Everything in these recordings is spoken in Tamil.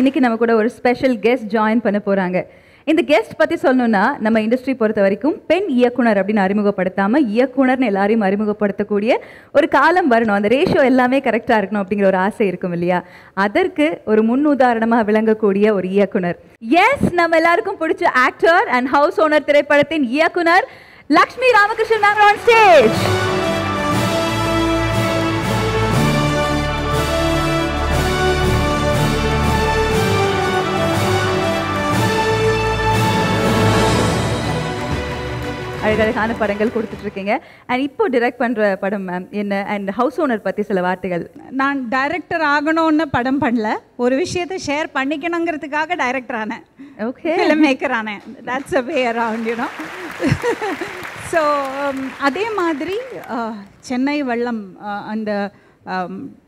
இன்னைக்கு நம்ம கூட ஒரு ஸ்பெஷல் கெஸ்ட் ஜாயின் பண்ண போறாங்க. இந்த கெஸ்ட் பத்தி சொல்லணும்னா நம்ம இண்டஸ்ட்ரி பொறுத்த வரைக்கும் பெண் இயக்குனர் அப்படின்னு அறிமுகப்படுத்தாம இயக்குனர்னு எல்லாரையும் அறிமுகப்படுத்தக்கூடிய ஒரு காலம் வரணும். அந்த ரேஷியோ எல்லாமே கரெக்டா இருக்கணும் அப்படிங்கிற ஒரு ஆசை இருக்கும் இல்லையா? அதற்கு ஒரு முன் உதாரணமா விளங்கக்கூடிய ஒரு இயக்குனர். எஸ் நம்ம எல்லாருக்கும் பிடிச்ச ஆக்டர் அண்ட் ஹவுஸ் ஓனர் திரைப்படத்தின் இயக்குனர் Lakshmi Ramakrishnan ma'am on stage அழகழகான படங்கள் கொடுத்துட்டு இருக்கீங்க அண்ட் இப்போ டிரெக்ட் பண்ற படம் மேம் என்ன? அண்ட் ஹவுஸ் ஓனர் பத்தி சில வார்த்தைகள். நான் டைரக்டர் ஆகணும்னு படம் பண்ணல. ஒரு விஷயத்தை ஷேர் பண்ணிக்கணுங்கிறதுக்காக டைரக்டர் ஆனேன். ஓகே ஃபிலிம் மேக்கர் ஆனேன் that's a way around you know so அதே மாதிரி uh, சென்னை வெள்ளம் uh, அந்த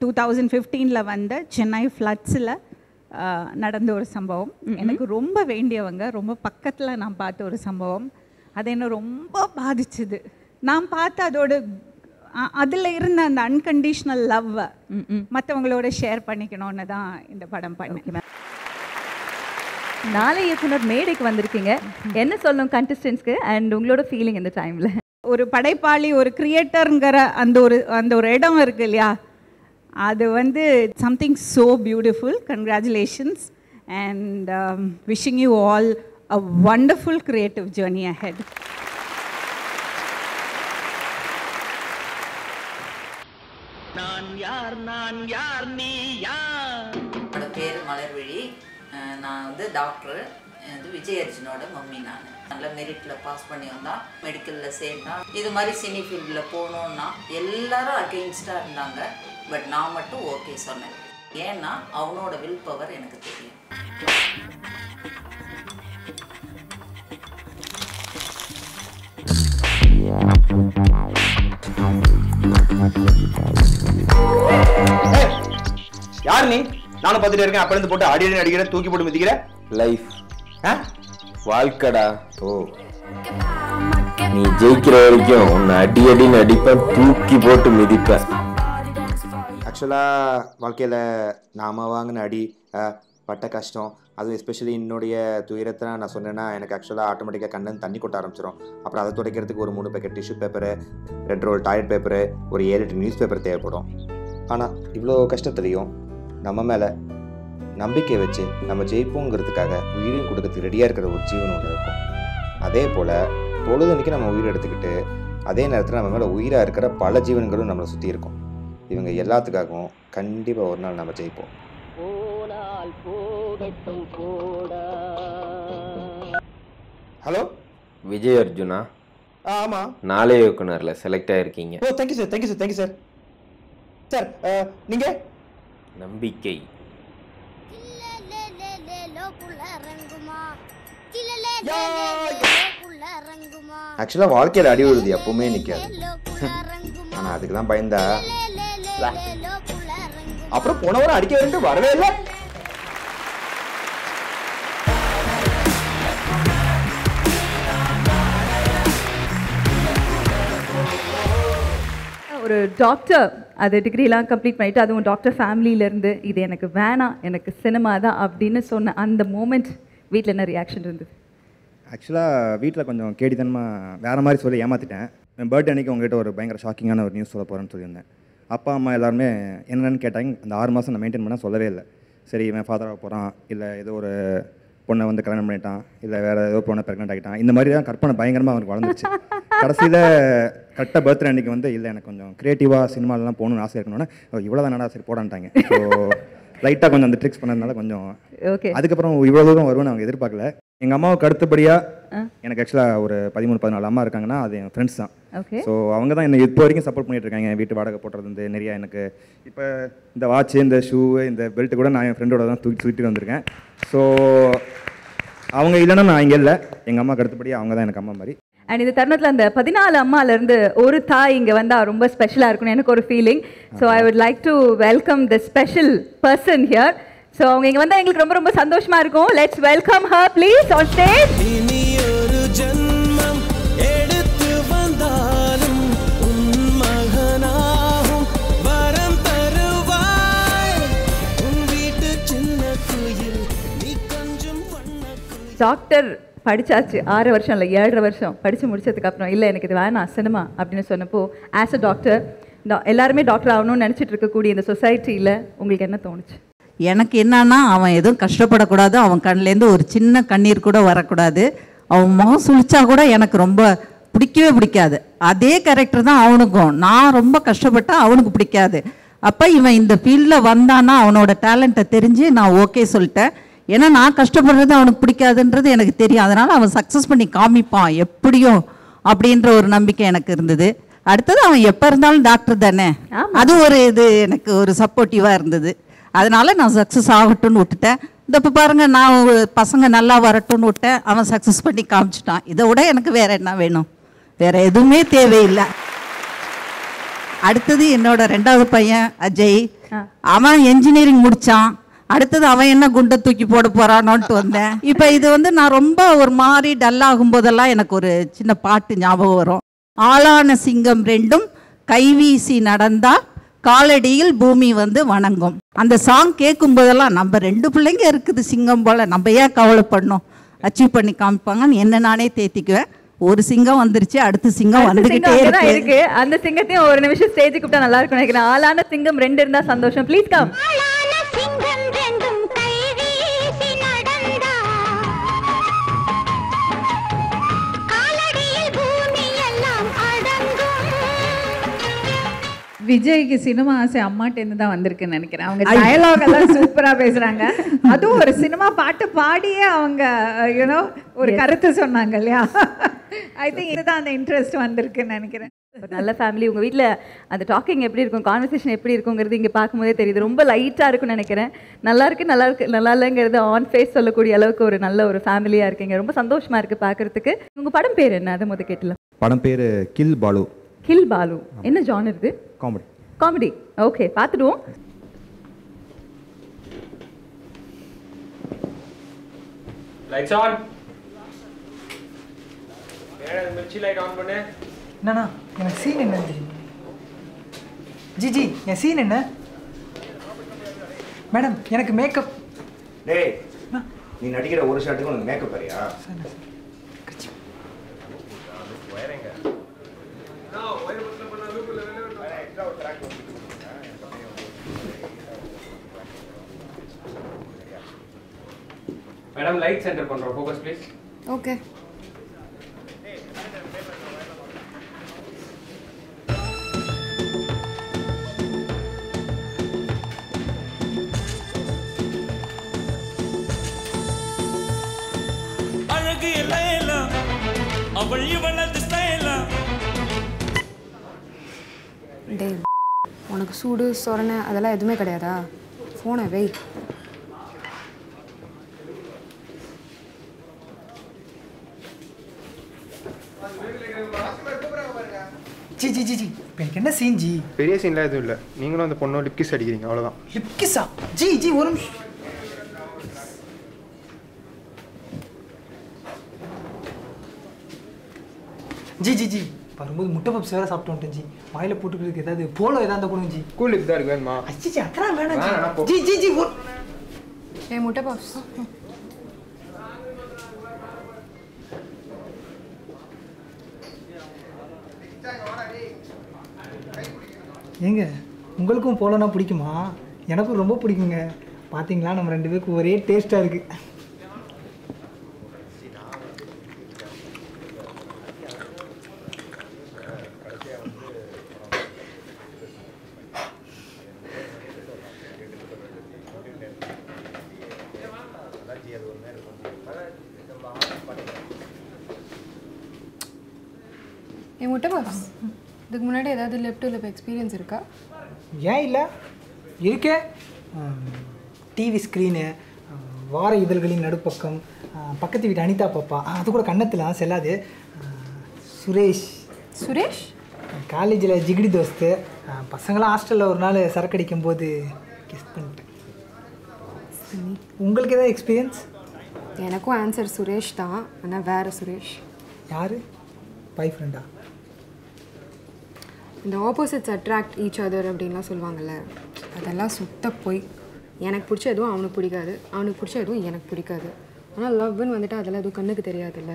டூ தௌசண்ட் ஃபிஃப்டீனில் வந்த சென்னை ஃப்ளட்ஸில் நடந்த ஒரு சம்பவம். எனக்கு ரொம்ப வேண்டியவங்க ரொம்ப பக்கத்தில் நான் பார்த்த ஒரு சம்பவம். அது என்ன ரொம்ப பாதிச்சுது. நான் பார்த்து அதோட அதில் இருந்த அந்த அன்கண்டிஷனல் லவ்வை மற்றவங்களோட ஷேர் பண்ணிக்கணும்னு தான் இந்த படம் பண்ணேன். நாளை இயக்குனர் மேடைக்கு வந்திருக்கீங்க. என்ன சொல்லணும் கண்டஸ்டன்ஸ்க்கு அண்ட் உங்களோட ஃபீலிங் இந்த டைம்ல ஒரு படைப்பாளி ஒரு கிரியேட்டருங்கிற அந்த ஒரு அந்த ஒரு இடம் இருக்கு இல்லையா? அது வந்து something so beautiful congratulations and wishing you all a wonderful creative journey ahead நான் யார் நான் யார் நீ யார்? என்னோட பேர் மலர்விழி. நான் வந்து டாக்டர் இது விஜய் அர்ஜுனோட மம்மி நான். நல்ல மெரிட்டில் பாஸ் பண்ணி வந்தா மெடிக்கலில் சேர்ந்தா. இது மாதிரி சினி ஃபீல்டில் போகணுன்னா எல்லாரும் அகெயின்ஸ்டாக இருந்தாங்க. பட் நான் மட்டும் ஓகே சொன்னேன். ஏன்னா அவனோட வில் பவர் எனக்கு தெரியும். யார் நீ? நானும் பார்த்துட்டு இருக்கேன். அப்ப இருந்து போட்டு அடி அடி அடிக்கிற தூக்கி போட்டு மிதிக்கிற? லைஃப்? வாழ்க்கடா. ஓ. நீ ஜெயிக்கிற வரைக்கும் உன்னை அடி அடின்னு அடிப்பேன் தூக்கி போட்டு மிதிப்பேன். ஆக்சுவலாக வாழ்க்கையில் நாம வாங்கின அடி பட்ட கஷ்டம் அதுவும் எஸ்பெஷலி என்னுடைய துயரத்தை நான் சொன்னேன்னா எனக்கு ஆக்சுவலாக ஆட்டோமேட்டிக்காக கண்ணன் தண்ணி கொட்ட ஆரம்பிச்சிடும் அப்புறம் அதை துடைக்கிறதுக்கு ஒரு மூணு பேக்கெட் டிஷ்யூ பேப்பரு ரெண்டு ரோல் டாய்லெட் பேப்பரு ஒரு ஏழு எட்டு நியூஸ் பேப்பர் தேவைப்படும். ஆனால் இவ்வளோ கஷ்டத்துலையும் நம்ம மேலே நம்பிக்கை வச்சு நம்ம ஜெயிப்போங்கிறதுக்காக உயிரையும் கொடுக்கறதுக்கு ரெடியாக இருக்கிற ஒரு ஜீவன் ஒன்று இருக்கும். அதே போல் பொழுதுனைக்கு நம்ம உயிர் எடுத்துக்கிட்டு அதே நேரத்தில் நம்ம மேலே உயிராக இருக்கிற பல ஜீவன்களும் நம்மளை சுற்றி இருக்கும். இவங்க எல்லாத்துக்காகவும் கண்டிப்பாக ஒரு நாள் நம்ம ஜெயிப்போம். போனால் போகட்டும் போடா. ஹலோ? விஜய் அர்ஜுனா? ஆமாம் நாளே இயக்குனரில் செலக்ட் ஆயிருக்கீங்க. ஓ thank you sir thank you sir thank you sir sir நீங்கள் நம்பிக்கை. ஆக்சுவலாக வாழ்க்கையில் அடி விழுது எப்பவுமே நிற்காது ஆனால் அதுக்கு தான் பயந்தா. அப்புறம் போன வாரம் அடிக்க வரவே இல்லை. ஒரு டாக்டர் அது டிகிரிலாம் கம்ப்ளீட் பண்ணிட்டு அதுவும் டாக்டர் ஃபேமிலியிலேருந்து இது எனக்கு வேணாம் எனக்கு சினிமா தான் அப்படின்னு சொன்ன அந்த மூமெண்ட் வீட்டில் என்ன ரியாக்ஷன் இருந்தது? ஆக்சுவலாக வீட்டில் கொஞ்சம் கேடித்தனமாக வேறு மாதிரி சொல்லி ஏமாற்றிட்டேன் பர்த்டே அன்றைக்கி உங்ககிட்ட ஒரு பயங்கர ஷாக்கிங்கான ஒரு நியூஸ் சொல்ல போகிறேன்னு சொல்லியிருந்தேன். அப்பா அம்மா எல்லாருமே என்னென்னு கேட்டாங்க. அந்த ஆறு மாதம் நான் மெயின்டைன் பண்ண சொல்லவே இல்லை. சரி இவன் ஃபாதராக போகிறான் இல்லை ஏதோ ஒரு பொண்ணை வந்து கல்யாணம் பண்ணிட்டான். இல்லை வேறு ஏதோ பொண்ணை ப்ரெக்னென்ட் ஆகிட்டான் இந்த மாதிரி தான் கற்பனை பயங்கரமாக அவனுக்கு வளர்ந்துச்சு கடைசியில் கரெக்டாக பர்த்டே அன்றைக்கி வந்து இல்லை எனக்கு கொஞ்சம் க்ரியேட்டிவாக சினிமாலலாம் போகணும்னு ஆசை இருக்கணும்னா இவ்வளோ தானடா சரி போடான்ட்டாங்க. ஸோ லைட்டாக கொஞ்சம் அந்த ட்ரிக்ஸ் பண்ணதுனால கொஞ்சம் ஓகே அதுக்கப்புறம் இவ்வளோ தூரம் வருவேன்னு அவங்க எதிர்பார்க்கல. எங்கள் அம்மாவுக்கு அடுத்தபடியாக எனக்கு ஆக்சுவலாக ஒரு பதிமூணு பதினாலு அம்மா இருக்காங்கன்னா அது என் ஃப்ரெண்ட்ஸ் தான். ஸோ அவங்க தான் என்னை இப்போ வரைக்கும் சப்போர்ட் பண்ணிட்டு இருக்காங்க. என் வீட்டு வாடகை போட்டுறது வந்து நிறையா எனக்கு இப்போ இந்த வாட்ச் இந்த ஷூ இந்த பெல்ட் கூட நான் என் ஃப்ரெண்டோட தான் தூக்கி தூக்கிட்டு வந்திருக்கேன். ஸோ அவங்க இல்லைன்னா நான் இங்கே இல்லை. எங்கள் அம்மாவுக்கு அடுத்தபடி அவங்க தான் எனக்கு அம்மா மாதிரி. அண்ட் இந்த தருணத்தில் அந்த பதினாலு அம்மால இருந்து ஒரு தாய் இங்கே வந்தால் ரொம்ப ஸ்பெஷலாக இருக்கும்னு எனக்கு ஒரு feeling so I would like to welcome the special person here so அவங்க இங்கே வந்தால் எங்களுக்கு ரொம்ப ரொம்ப சந்தோஷமா இருக்கும். Let's welcome her please on stage doctor படிச்சாச்சு ஆறு வருஷம் இல்லை ஏழரை வருஷம். படித்து முடிச்சதுக்கப்புறம் இல்லை எனக்கு இது வேணாம் சினிமா அப்படின்னு சொன்னப்போ ஆஸ் அ டாக்டர் எல்லாருமே டாக்டர் ஆகணும்னு நினச்சிட்டு இருக்கக்கூடிய இந்த சொசைட்டியில் உங்களுக்கு என்ன தோணுச்சு? எனக்கு என்னன்னா அவன் எதுவும் கஷ்டப்படக்கூடாது. அவன் கண்ணுலேருந்து ஒரு சின்ன கண்ணீர் கூட வரக்கூடாது. அவன் முகம் சுழிச்சா கூட எனக்கு ரொம்ப பிடிக்கவே பிடிக்காது. அதே கேரக்டர் தான் அவனுக்கும். நான் ரொம்ப கஷ்டப்பட்டா அவனுக்கு பிடிக்காது. அப்போ இவன் இந்த ஃபீல்டில் வந்தானா அவனோட டேலண்ட்டை தெரிஞ்சு நான் ஓகே சொல்லிட்டேன். ஏன்னா நான் கஷ்டப்படுறது அவனுக்கு பிடிக்காதுன்றது எனக்கு தெரியும். அதனால் அவன் சக்ஸஸ் பண்ணி காமிப்பான். எப்படியும் அப்படின்ற ஒரு நம்பிக்கை எனக்கு இருந்தது. அடுத்தது அவன் எப்போ இருந்தாலும் டாக்டர் தானே? அது ஒரு இது எனக்கு ஒரு சப்போர்ட்டிவாக இருந்தது. அதனால நான் சக்ஸஸ் ஆகட்டும்னு விட்டுட்டேன். இந்த இப்போ பாருங்க நான் பசங்க நல்லா வரட்டும்னு விட்டேன். அவன் சக்ஸஸ் பண்ணி காமிச்சிட்டான். இதை விட எனக்கு வேற என்ன வேணும்? வேற எதுவுமே தேவையில்லை. அடுத்தது என்னோட ரெண்டாவது பையன் அஜய். அவன் என்ஜினியரிங் முடிச்சான். அடுத்தது அவன் என்ன குண்டை தூக்கி போட போறானோன்ட்டு வந்தேன். இப்போ இது வந்து நான் ரொம்ப ஒரு மாதிரி டல் ஆகும் போதெல்லாம் எனக்கு ஒரு சின்ன பாட்டு ஞாபகம் வரும். ஆளான சிங்கம் ரெண்டும் கைவீசி நடந்தா காலடியில் பூமி வந்து வணங்கும். அந்த சாங் கேட்கும் போதெல்லாம் நம்ம ரெண்டு பிள்ளைங்க இருக்குது சிங்கம் போல. நம்ம ஏன் கவலைப்படணும்? அச்சீவ் பண்ணி காமிப்பாங்கன்னு என்ன நானே தேத்திக்குவேன். ஒரு சிங்கம் வந்துருச்சு அடுத்த சிங்கம் வந்துகிட்டே இருக்கு. அந்த சிங்கத்தையும் ஒரு நிமிஷம் ஸ்டேஜுக்கு கூப்பிட்டா நல்லா இருக்கும் நினைக்கிறேன். ஆளான சிங்கம் ரெண்டு இருந்தா சந்தோஷம். ப்ளீஸ் கம் விஜய்க்கு சினிமா ஆசை அம்மாட்டேருந்து தான் வந்திருக்குன்னு நினைக்கிறேன். அவங்க டயலாக் எல்லாம் சூப்பரா பேசுறாங்க. அதுவும் ஒரு சினிமா பாட்டு பாடியே அவங்க யூனோ ஒரு கருத்து சொன்னாங்க இல்லையா? ஐ திங்க் இதுதான் அந்த இன்ட்ரெஸ்ட் வந்திருக்குன்னு நினைக்கிறேன். நல்ல ஃபேமிலி உங்க வீட்ல அந்த டாக்கிங் எப்படி இருக்கும்? கான்வர்சேஷன் எப்படி இருக்குங்கிறது இங்க பார்க்கும்போதே தெரியுது. ரொம்ப லைட்டா இருக்கும்னு நினைக்கிறேன். நல்லா இருக்கு நல்லா இருக்கு நல்லா இல்லைங்கிறது ஆன் ஃபேஸ் சொல்லக்கூடிய அளவுக்கு ஒரு நல்ல ஒரு ஃபேமிலியா இருக்கீங்க. ரொம்ப சந்தோஷமா இருக்கு பார்க்கிறதுக்கு. உங்க படம் பேர் என்ன? அதை முத கேட்டல படம் பேர் கில் பாலு. கில் பாலு. என்ன ஜானர் இது? Comedy. Comedy. Okay பார்த்துடுவோம். Lights on Mirchi light on பண்ணு. என்னண்ணா எனக்கு சீன் என்னன்னு தெரியும் ஜி ஜி என் சீன் என்ன? மேடம் எனக்கு மேக்கப் டேய் நீ நடிக்கிற ஒரு ஷாட்டுக்கு உனக்கு மேக்கப் வரையா மேடம் லைட் சென்டர் பண்றோம். ஃபோக்கஸ் ப்ளீஸ் ஓகே அவள் இவளது உனக்கு சூடு சொரணை அதெல்லாம் எதுவுமே கிடையாதா? ஃபோனை வை ஜி ஜி ஜி ஜி. இப்போ எனக்கு என்ன சீன் ஜி? பெரிய சீன்லாம் எதுவும் இல்லை. நீங்களும் அந்த பொண்ணும் லிப் கிஸ் அடிக்கிறீங்க அவ்வளோதான் லிப்கிஸா ஜி ஜி ஒரு நிமிஷம். ஜி ஜி ஜி. வரும்போது முட்டை பப்ஸ் வேற சாப்பிட்டு வந்துட்டேன் ஜி. வாயில போட்டுக்கிறதுக்கு ஏதாவது போலோ ஏதாவது கொடுங்க ஜி. கூல் தான் இருக்கு வேணுமா? அச்சி அதெல்லாம் வேணாம், வேணாம். ஜி ஜி ஜி ஏ முட்டை பப்ஸ். ஏங்க உங்களுக்கும் போலோனா பிடிக்குமா? எனக்கும் ரொம்ப பிடிக்குங்க. பாத்தீங்களா நம்ம ரெண்டு பேருக்கும் ஒரே டேஸ்ட்டாக இருக்கு ஏ முட்டை பப்ஸ் இதுக்கு முன்னாடி ஏதாவது லெஃப்ட் லிப் எக்ஸ்பீரியன்ஸ் இருக்கா? ஏன் இல்லை? இருக்கே. டிவி ஸ்க்ரீனு வார இதழ்களின் நடுப்பக்கம் பக்கத்து வீட்டு அனிதா பாப்பா அது கூட கன்னத்தில் செல்லாது. சுரேஷ். சுரேஷ்? காலேஜில் ஜிகிடி தோஸ்து. பசங்களாம் ஹாஸ்டலில் ஒரு நாள் சரக்கு அடிக்கும் போது கிஸ் பண்ணிட்டேன். உங்களுக்கு ஏதாவது எக்ஸ்பீரியன்ஸ் எனக்கும் ஆன்சர் சுரேஷ் தான். ஆனால் வேற சுரேஷ். யார்? பாய் ஃப்ரெண்டா இந்த ஆப்போசிட்ஸ் அட்ராக்ட் ஈச் அதர் அப்படின்லாம் சொல்லுவாங்கல்ல அதெல்லாம் சுத்த போய். எனக்கு பிடிச்ச எதுவும் அவனுக்கு பிடிக்காது. அவனுக்கு பிடிச்ச எதுவும் எனக்கு பிடிக்காது. ஆனால் லவ்னு வந்துட்டு அதெல்லாம் எதுவும் கண்ணுக்கு தெரியாதுல்ல.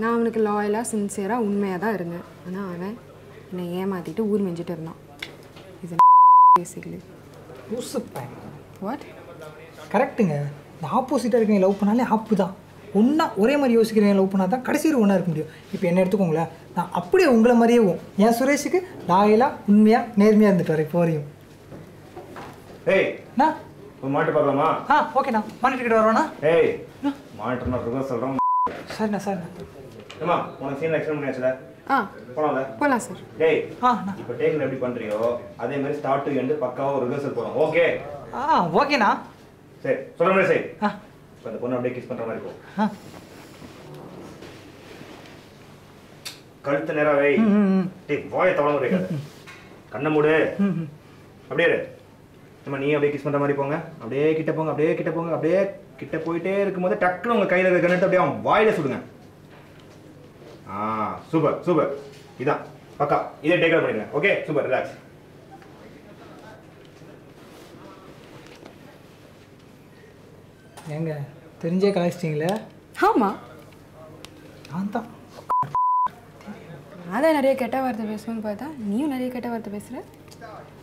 நான் அவனுக்கு லாயலாக சின்சியராக உண்மையாக தான் இருந்தேன். ஆனால் அவன் என்னை ஏமாற்றிட்டு ஊர் மெஞ்சிட்டு இருந்தான். இது பேசிக்கலி வாட் கரெக்டுங்க இந்த ஆப்போசிட்டாக இருக்கவங்க லவ் பண்ணாலே ஆப்பு தான். ஒன்றா ஒரே மாதிரி யோசிக்கிறவங்க லவ் பண்ணால் தான் கடைசியில் ஒன்றா இருக்க முடியும். இப்போ என்ன எடுத்துக்கோங்களேன். நான் அப்படியே உங்களை மாதிரியே என் சுரேஷுக்கு லாயலாக உண்மையாக நேர்மையாக இருந்துட்டு வரேன் இப்போ வரையும். ஏய் அண்ணா? ஒரு மாட்டு பார்க்கலாமா? ஆ ஓகேண்ணா. மானிட்டு கிட்ட வரோண்ணா ஏய் மாட்டுனா ரிவர்ஸ் சொல்கிறோம் சரிண்ணா சரிண்ணா. ஏமா உனக்கு சீனில் எக்ஸ்பிளைன் பண்ணியாச்சுல? ஆ. போலாம்ல? போகலாம் சார். டேய் ஆ இப்போ டேக்கில் எப்படி பண்ணுறியோ அதே மாதிரி ஸ்டார்ட் டு எண்டு பக்காவாக ஒரு ரிஹர்சல் போகிறோம் ஓகே ஆ ஓகேண்ணா. சரி சொல்கிற மாதிரி சரி ஆ. இப்போ அந்த பொண்ணு அப்படியே கிஸ் பண்ணுற மாதிரி இருக்கும். கழுத்து நேரா வை. ம், ம், ம். டேய் வாயை தவளை வைக்காத. கண்ணை மூடு. அப்படியே நம்ம நீ அப்படியே கிஸ் பண்ணுற மாதிரி போங்க. அப்படியே கிட்ட போங்க அப்படியே கிட்ட போங்க அப்படியே கிட்ட போயிட்டே இருக்கும்போது டக்குனு உங்கள் கையில் இருக்க கண்ணத்தை அப்படியே அவன் வாயில சுடுங்க. ஆ சூப்பர் சூப்பர் இதான். பக்கா இதே டேக் பண்ணிடுங்க. ஓகே சூப்பர் ரிலாக்ஸ் ஏங்க தெரிஞ்சே கலாய்ச்சிட்டிங்களே? ஆமாம் நான் தான் நான் தான் நிறைய கெட்ட வார்த்தை பேசணும்னு பார்த்தா நீயும் நிறைய கெட்ட வார்த்தை பேசுகிற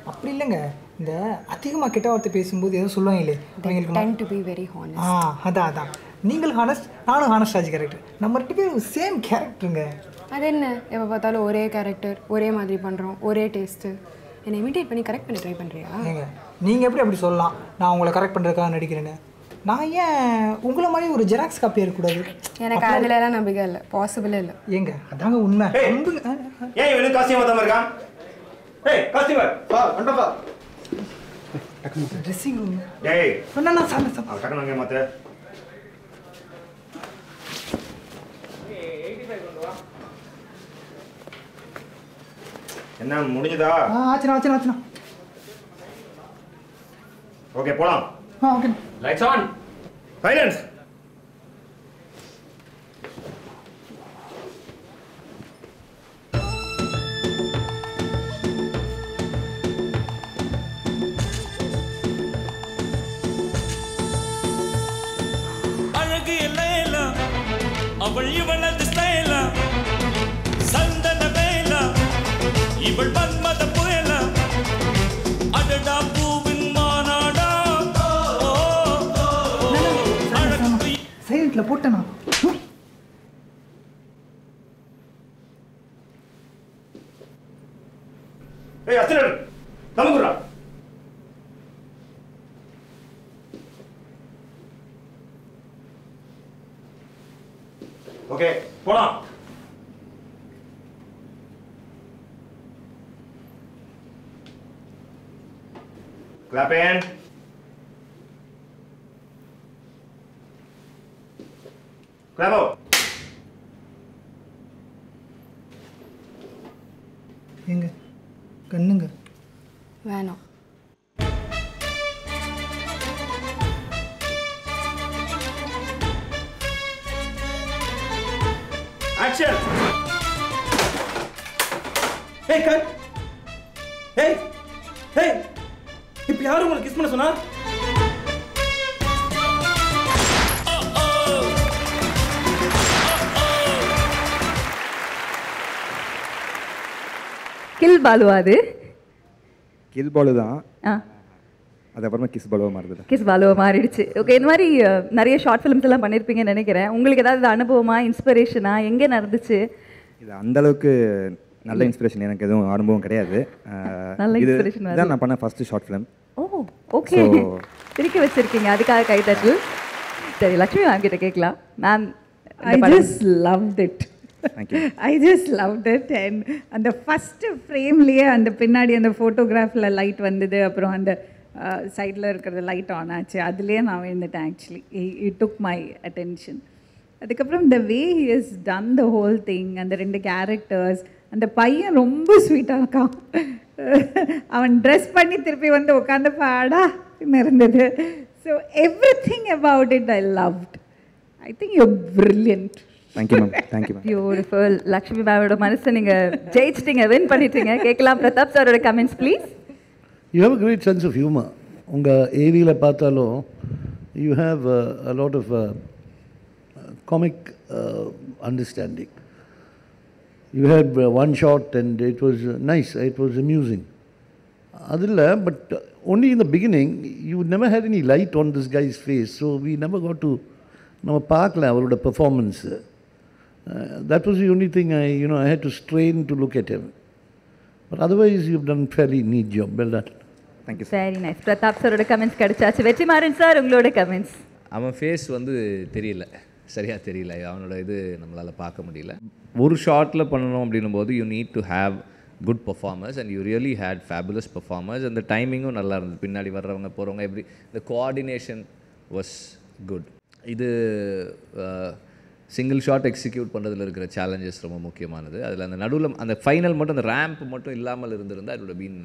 அப்படி இல்லைங்க. இந்த அதிகமாக கெட்ட வார்த்தை பேசும்போது ஏதோ சொல்லுவாங்களே அவங்களுக்கு டு பி வெரி ஹானஸ்ட் ஆ அதான் அதான். நீங்கள் ஹானஸ்ட் நானும் ஹானஸ்ட் ராஜ் கேரக்டர் நம்ம ரெண்டு பேரும் சேம் கேரக்டருங்க அது என்ன? எப்போ பார்த்தாலும் ஒரே கேரக்டர் ஒரே மாதிரி பண்ணுறோம் ஒரே டேஸ்ட்டு என்னை இமிட்டேட் பண்ணி கரெக்ட் பண்ணி ட்ரை பண்ணுறியா நீங்கள் எப்படி அப்படி சொல்லலாம்? நான் உங்களை கரெக்ட் பண்ணுறதுக்காக நடிக்கிறேன்னு. நான் ஏன் உங்களை மாதிரி ஒரு ஜெராக்ஸ் காப்பி இருக்கக்கூடாது எனக்கு அதுல எல்லாம் நம்பிக்கை இல்லை. பாசிபிளே இல்லை. ஏங்க அதாங்க உண்மை. ஏய். இவனுக்கு காஸ்டியூம் மாத்தாம இருக்கான்? ஏய் காஸ்டியூமர் வா வண்டப்பா ட்ரெஸ்ஸிங் ரூம் டேய் அண்ணா சார் சார் அவன் டக்குனு அங்கே மாத்து என்ன முடிஞ்சதா? ஆ ஆச்சுண்ணா ஆச்சுண்ணா ஆச்சுண்ணா. ஓகே போலாம். ஆ ஓகே லைட்ஸ் ஆன் சைலன்ஸ் அழகு எல்லையில அவள் இவளது ஸ்டைல சந்தன வேல இவள் மன்மத சைலண்ட்ல போட்டேண்ணா ஏய் அச்சனன் தமுக்குறா ஓகே போலாம் Clap in. ¡Bravo! பாலுவா அது கில் பாலு தான். ஆ. அதுக்கப்புறமா கிஸ் பாலுவா மாறுது கிஸ் பாலுவா மாறிடுச்சு. ஓகே இந்த மாதிரி நிறைய ஷார்ட் ஃபிலிம்ஸ் எல்லாம் பண்ணியிருப்பீங்கன்னு நினைக்கிறேன். உங்களுக்கு ஏதாவது அனுபவமா இன்ஸ்பிரேஷனா எங்கே நடந்துச்சு? இது அந்த அளவுக்கு நல்ல இன்ஸ்பிரேஷன் எனக்கு எதுவும் அனுபவம் கிடையாது. இது. இதான் நான் பண்ண ஃபர்ஸ்ட் ஷார்ட் ஃபிலிம் ஓ ஓகே திருக்கி வச்சிருக்கீங்க. அதுக்காக கைத்தட்டல் சரி லட்சுமி மேம் கிட்ட கேட்கலாம். Ma'am I just loved it. I I just loved it. அந்த ஃபஸ்ட்டு ஃப்ரேம்லேயே அந்த பின்னாடி அந்த ஃபோட்டோகிராஃபில் லைட் வந்தது. அப்புறம் அந்த சைடில் இருக்கிறது லைட் ஆன் ஆச்சு. அதுலேயே நான் விழுந்துட்டேன் actually it took my attention அதுக்கப்புறம் the way he is done the whole thing அந்த ரெண்டு கேரக்டர்ஸ் அந்த பையன் ரொம்ப ஸ்வீட்டாக இருக்கான். அவன் ட்ரெஸ் பண்ணி திருப்பி வந்து உட்காந்து பாடா இருந்தது so everything about it I loved I think you brilliant thank you ma'am thank you ma'am beautiful Lakshmi மேமோட மனசை நீங்க ஜெயிச்சிட்டீங்க வின் பண்ணிட்டீங்க. கேட்கலாம் பிரதாப் சாரோட comments please you have great sense of humour உங்கள் ஏவியில் பார்த்தாலும் you have a lot of comic understanding. You had uh, one shot and it was uh, nice, it was amusing. அதில் but only in the beginning you never had any light on this guy's face so we never got to நம்ம பார்க்கல அவரோட performance that was the only thing I you know I had to strain to look at him. But otherwise you've done fairly neat job. Well done. Thank you very nice Prathap சாரோட கமெண்ட்ஸ் கிடைச்சாச்சு. வெற்றிமாறன் சார் உங்களோட கமெண்ட்ஸ் அவன் ஃபேஸ் வந்து தெரியல. சரியாக தெரியல. அவனோட இது நம்மளால் பார்க்க முடியல. ஒரு ஷார்ட்டில் பண்ணணும் அப்படின்னும் போது you need to have good performers and you really had fabulous performers அந்த டைமிங்கும் நல்லா இருந்தது. பின்னாடி வர்றவங்க போகிறவங்க எப்படி இந்த கோஆர்டினேஷன் வாஸ் குட் இது சிங்கிள் ஷாட் எக்ஸிக்யூட் பண்ணுறதுல இருக்கிற சேலஞ்சஸ் ரொம்ப முக்கியமானது. அதில் அந்த நடுவில் அந்த ஃபைனல் மட்டும் அந்த ரேம்ப் மட்டும் இல்லாமல் இருந்திருந்தால் அதோட பீன்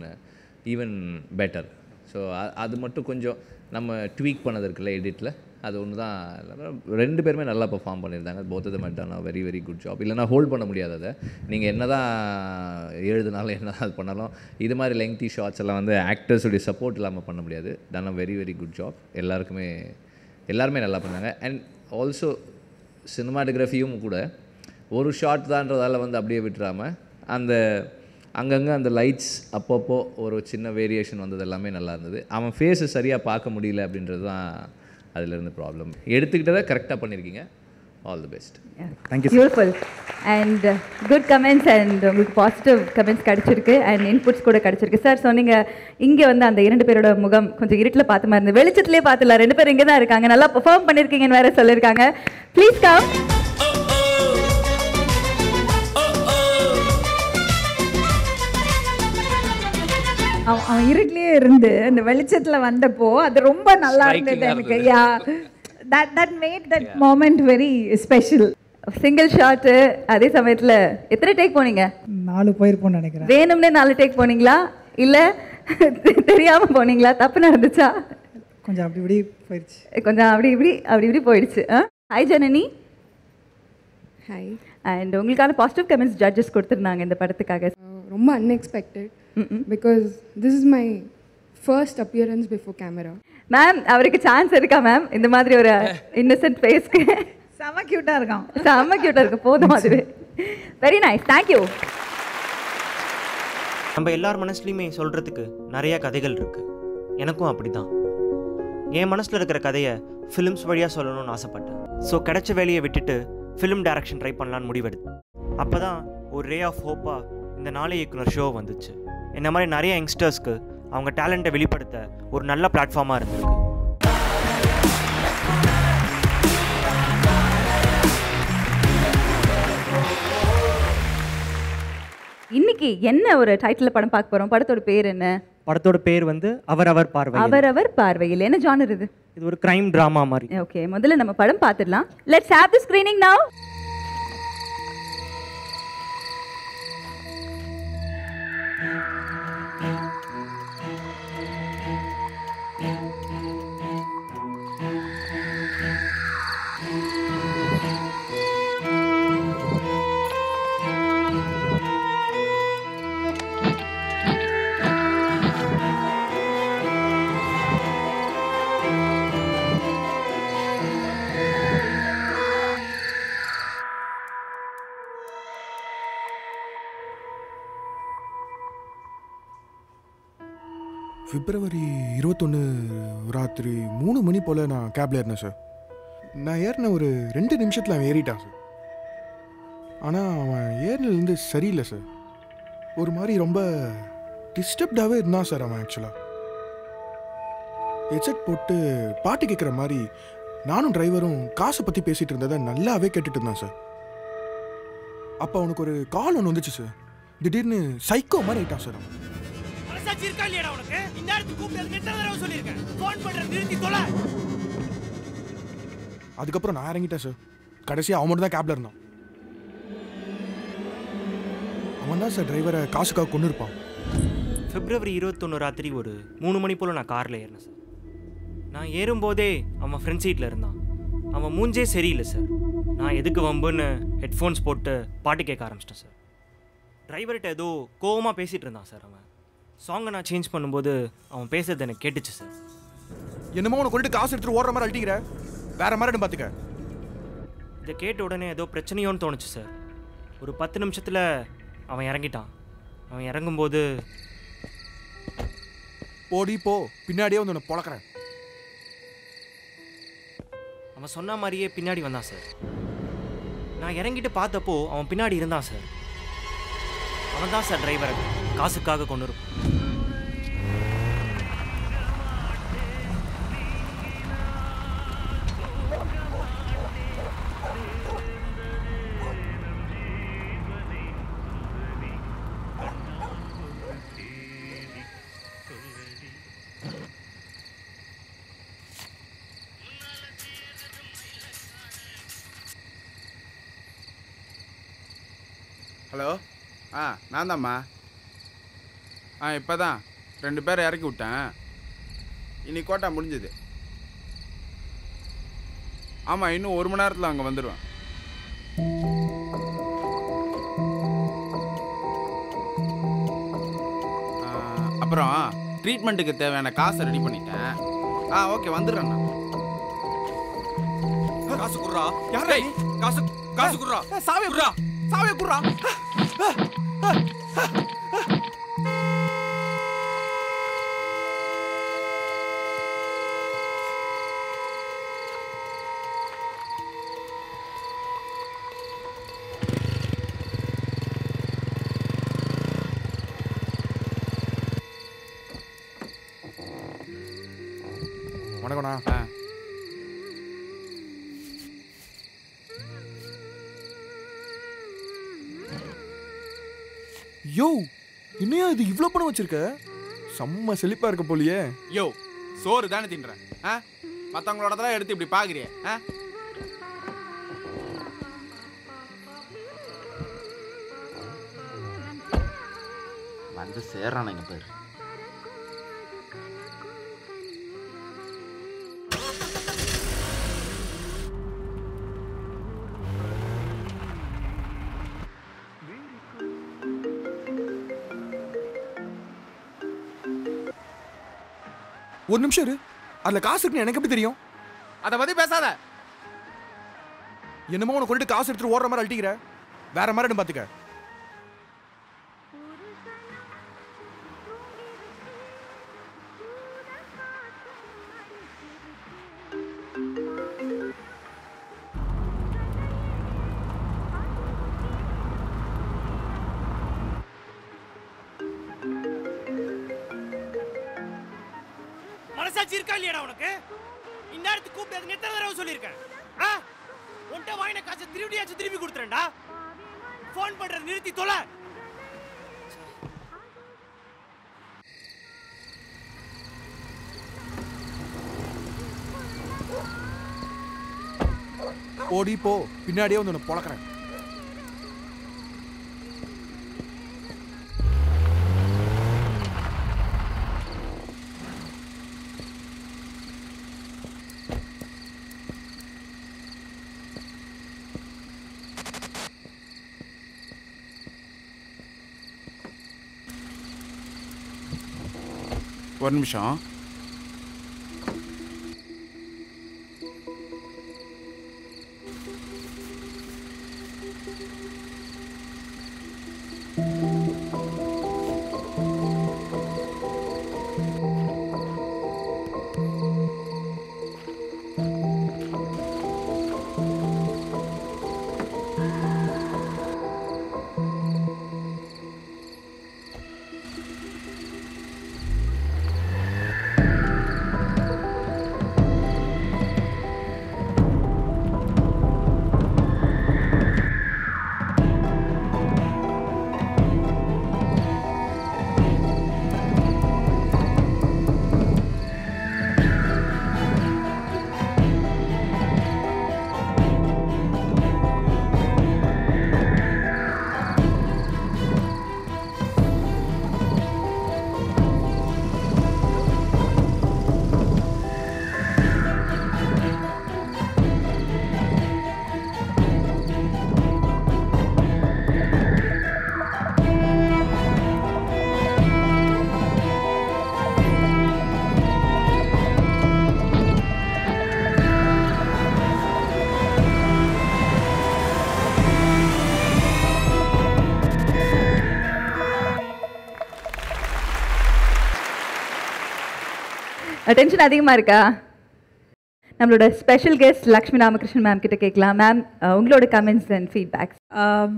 ஈவன் பெட்டர் ஸோ அது மட்டும் கொஞ்சம் நம்ம ட்வீக் பண்ணது இருக்குல்ல எடிட்டில் அது ஒன்று தான் ரெண்டு பேருமே நல்லா பர்ஃபார்ம் பண்ணியிருந்தாங்க. போத் ஆஃப் மட்டும் வெரி வெரி குட் ஜாப் இல்லைனா ஹோல்ட் பண்ண முடியாது அதை. நீங்கள் என்ன தான் எழுதுனாலும் என்ன அது பண்ணாலும் இது மாதிரி லெங்க்தி ஷார்ட்ஸ் எல்லாம் வந்து ஆக்டர்ஸுடைய சப்போர்ட் இல்லாமல் பண்ண முடியாது. Then very very good job எல்லாருக்குமே எல்லாருமே நல்லா பண்ணாங்க. அண்ட் ஆல்சோ சினிமாட்டோகிராஃபியும் கூட ஒரு ஷாட் தான்றதால வந்து அப்படியே விட்டுறாமல் அந்த அங்கங்கே அந்த லைட்ஸ் அப்பப்போ ஒரு சின்ன வேரியேஷன் வந்தது எல்லாமே நல்லா இருந்தது. அவன் ஃபேஸை சரியாக பார்க்க முடியல அப்படின்றது தான் அதில் ப்ராப்ளம் எடுத்துக்கிட்டதை கரெக்டாக பண்ணியிருக்கீங்க all the best thank you beautiful and good comments and உங்களுக்கு பாசிட்டிவ் கமெண்ட்ஸ் கிடைச்சிருக்கு. அண்ட் இன்புட்ஸ் கூட கிடைச்சிருக்கு. சார் சொன்னீங்க இங்கே வந்து அந்த இரண்டு பேரோட முகம் கொஞ்சம் இருட்டில் பார்த்த மாதிரி இருந்தது. வெளிச்சத்துலேயே பார்த்துல ரெண்டு பேரும் இங்கே தான் இருக்காங்க. நல்லா பெர்ஃபார்ம் பண்ணியிருக்கீங்கன்னு வேற சொல்லியிருக்காங்க ப்ளீஸ் கம் அவன் இருட்டிலேயே இருந்து அந்த வெளிச்சத்துல வந்தப்போ அது ரொம்ப நல்லா இருந்தது எனக்கு. Yeah that that made that moment very special single shot அதே சமயத்தில் எத்தனை டேக் போனீங்க? நாலு போயிருப்போம்னு நினைக்கிறேன். வேணும்னே நாலு டேக் போனீங்களா? இல்லை தெரியாம போனீங்களா? தப்பு நடந்துச்சா கொஞ்சம் அப்படி இப்படி போயிடுச்சு கொஞ்சம் அப்படி இப்படி அப்படி இப்படி போயிடுச்சு. ஹாய் ஜனனி. ஹாய் அண்ட் உங்களுக்கான பாசிட்டிவ் கமெண்ட்ஸ் ஜட்ஜஸ் கொடுத்துருந்தாங்க இந்த படத்துக்காக. ரொம்ப unexpected because this is my first appearance before camera ma'am அவருக்கு சான்ஸ் இருக்கா மேம் இந்த மாதிரி ஒரு இன்னசென்ட் ஃபேஸ்க்கு செம கியூட்டா இருக்கான். செம்ம கியூட்டாக இருக்கு போதும் அதுவே. வெரி நைஸ் தேங்க்யூ நம்ம எல்லார் மனசுலையுமே சொல்கிறதுக்கு நிறைய கதைகள் இருக்குது எனக்கும் அப்படி தான் என் மனசில் இருக்கிற கதையை ஃபிலிம்ஸ் வழியாக சொல்லணும்னு ஆசைப்பட்டேன். ஸோ கிடைச்ச வேலையை விட்டுட்டு ஃபிலிம் டைரக்ஷன் ட்ரை பண்ணலான்னு முடிவெடுத்தேன். அப்போ தான் ஒரு ரே ஆஃப் ஹோப்பாக இந்த நாளை இயக்குனர் ஷோ வந்துச்சு. என்ன மாதிரி நிறைய யங்ஸ்டர்ஸ்க்கு அவங்க டேலண்ட்டை வெளிப்படுத்த ஒரு நல்ல பிளாட்ஃபார்மாக இருந்திருக்கு. இன்னைக்கு என்ன ஒரு டைட்டில் படம் பார்க்க போறோம்? படத்தோட பேர் என்ன? படத்தோட பேர் வந்து அவரவர் பார்வை அவரவர் பார்வையில். என்ன ஜானர் இது? இது ஒரு கிரைம் ட்ராமா மாதிரி. ஓகே முதல்ல நம்ம படம் பார்த்துடலாம். லெட்ஸ் ஹேவ் தி ஸ்கிரீனிங் நவ பிப்ரவரி இருபத்தொன்று ராத்திரி மூணு மணி போல் நான் கேபில் ஏறினேன் சார் நான் ஏறின ஒரு ரெண்டு நிமிஷத்தில் அவன் ஏறிட்டான் சார் ஆனால் அவன் ஏறினதுலேருந்து சரியில்லை சார் ஒரு மாதிரி ரொம்ப டிஸ்டர்ப்டாகவே இருந்தான் சார் அவன் ஆக்சுவலாக ஹெட்செட் போட்டு பாட்டு கேட்குற மாதிரி நானும் டிரைவரும் காசை பற்றி பேசிகிட்டு இருந்ததை நல்லாவே கேட்டுட்டு இருந்தான் சார் அப்போ அவனுக்கு ஒரு கால் ஒன்று வந்துச்சு சார் திடீர்னு சைக்கோ மாதிரி ஆயிட்டான் சார் அவன் மனசாட்சி இருக்கா இல்லையாடா உனக்கு? இந்த இடத்துக்கு கூப்பிட்டு எத்தனை தடவை சொல்லியிருக்கேன்? ஃபோன் பண்றது நிறுத்தி தொலை. அதுக்கப்புறம் நான் இறங்கிட்டேன் சார் கடைசியாக அவன் மட்டும் தான் கேப்ல இருந்தான். அவன் தான் சார் டிரைவரை காசுக்காக கொண்டு இருப்பான் பிப்ரவரி இருபத்தொன்று ராத்திரி ஒரு மூணு மணி போல் நான் காரில் ஏறினேன் சார் நான் ஏறும்போதே அவன் ஃப்ரண்ட் சீட்டில் இருந்தான். அவன் மூஞ்சே சரியில்லை சார் நான் எதுக்கு வம்புன்னு ஹெட்ஃபோன்ஸ் போட்டு பாட்டு கேட்க ஆரம்பிச்சிட்டேன் சார் டிரைவர்கிட்ட ஏதோ கோவமாக பேசிகிட்டு இருந்தான் சார் அவன். சாங்கை நான் சேஞ்ச் பண்ணும்போது அவன் பேசுறது எனக்கு கேட்டுச்சு சார் என்னமோ உனக்கு கொண்டுட்டு காசு எடுத்துட்டு ஓடுற மாதிரி அழட்டிக்கிற வேற மாதிரி பார்த்துக்க இதை கேட்ட உடனே ஏதோ பிரச்சனையோன்னு தோணுச்சு சார் ஒரு பத்து நிமிஷத்தில் அவன் இறங்கிட்டான். அவன் இறங்கும்போது போடி போ. பின்னாடியே வந்து உன்னை பொழக்கிறேன். அவன் சொன்ன மாதிரியே பின்னாடி வந்தான் சார் நான் இறங்கிட்டு பார்த்தப்போ அவன் பின்னாடி இருந்தான் சார் அவன் தான் சார் டிரைவரை காசுக்காக கொண்டு வரும். நான் தாம்மா ஆ இப்போ தான் ரெண்டு பேரை இறக்கி விட்டேன். இன்னைக்கு கோட்டா முடிஞ்சது. ஆமாம் இன்னும் ஒரு மணி நேரத்தில் அங்கே வந்துடுவேன் அப்புறம் ட்ரீட்மெண்ட்டுக்கு தேவையான காசை ரெடி பண்ணிட்டேன். ஆ ஓகே வந்துடுறேன் நான். காசு குடுறா. யாரா காசு காசு குடுறா. சாவே குடுறா. சாவே குடுறா. வணக்கம்ண்ணா. யோ என்னையா இது இவ்வளோ பணம் வச்சிருக்க? செம்ம செழிப்பா இருக்க போலியே. யோ சோறு தானே தின்றேன். ஆ? மற்றவங்களோடதெல்லாம் எடுத்து இப்படி பார்க்குறியே ஆ? வந்து சேர்றானுங்க பேர். ஒரு நிமிஷம் இரு. அதுல காசு இருக்குன்னு எனக்கு எப்படி தெரியும்? அதை பற்றி பேசாத. என்னமோ உனக்கு கொண்டு காசு எடுத்துட்டு ஓடுற மாதிரி அழட்டிக்கிற. வேற மாதிரி பார்த்துக்க பண்றது நிறுத்தி தொலை. ஓடி போ. பின்னாடியே வந்து உன்னை பொழக்கிறேன். ஒரு நிமிஷம். டென்ஷன் அதிகமாக இருக்கா நம்மளோட special guest Lakshmi Ramakrishnan ma'am கிட்ட கேட்கலாம் மேம் உங்களோட comments and feedbacks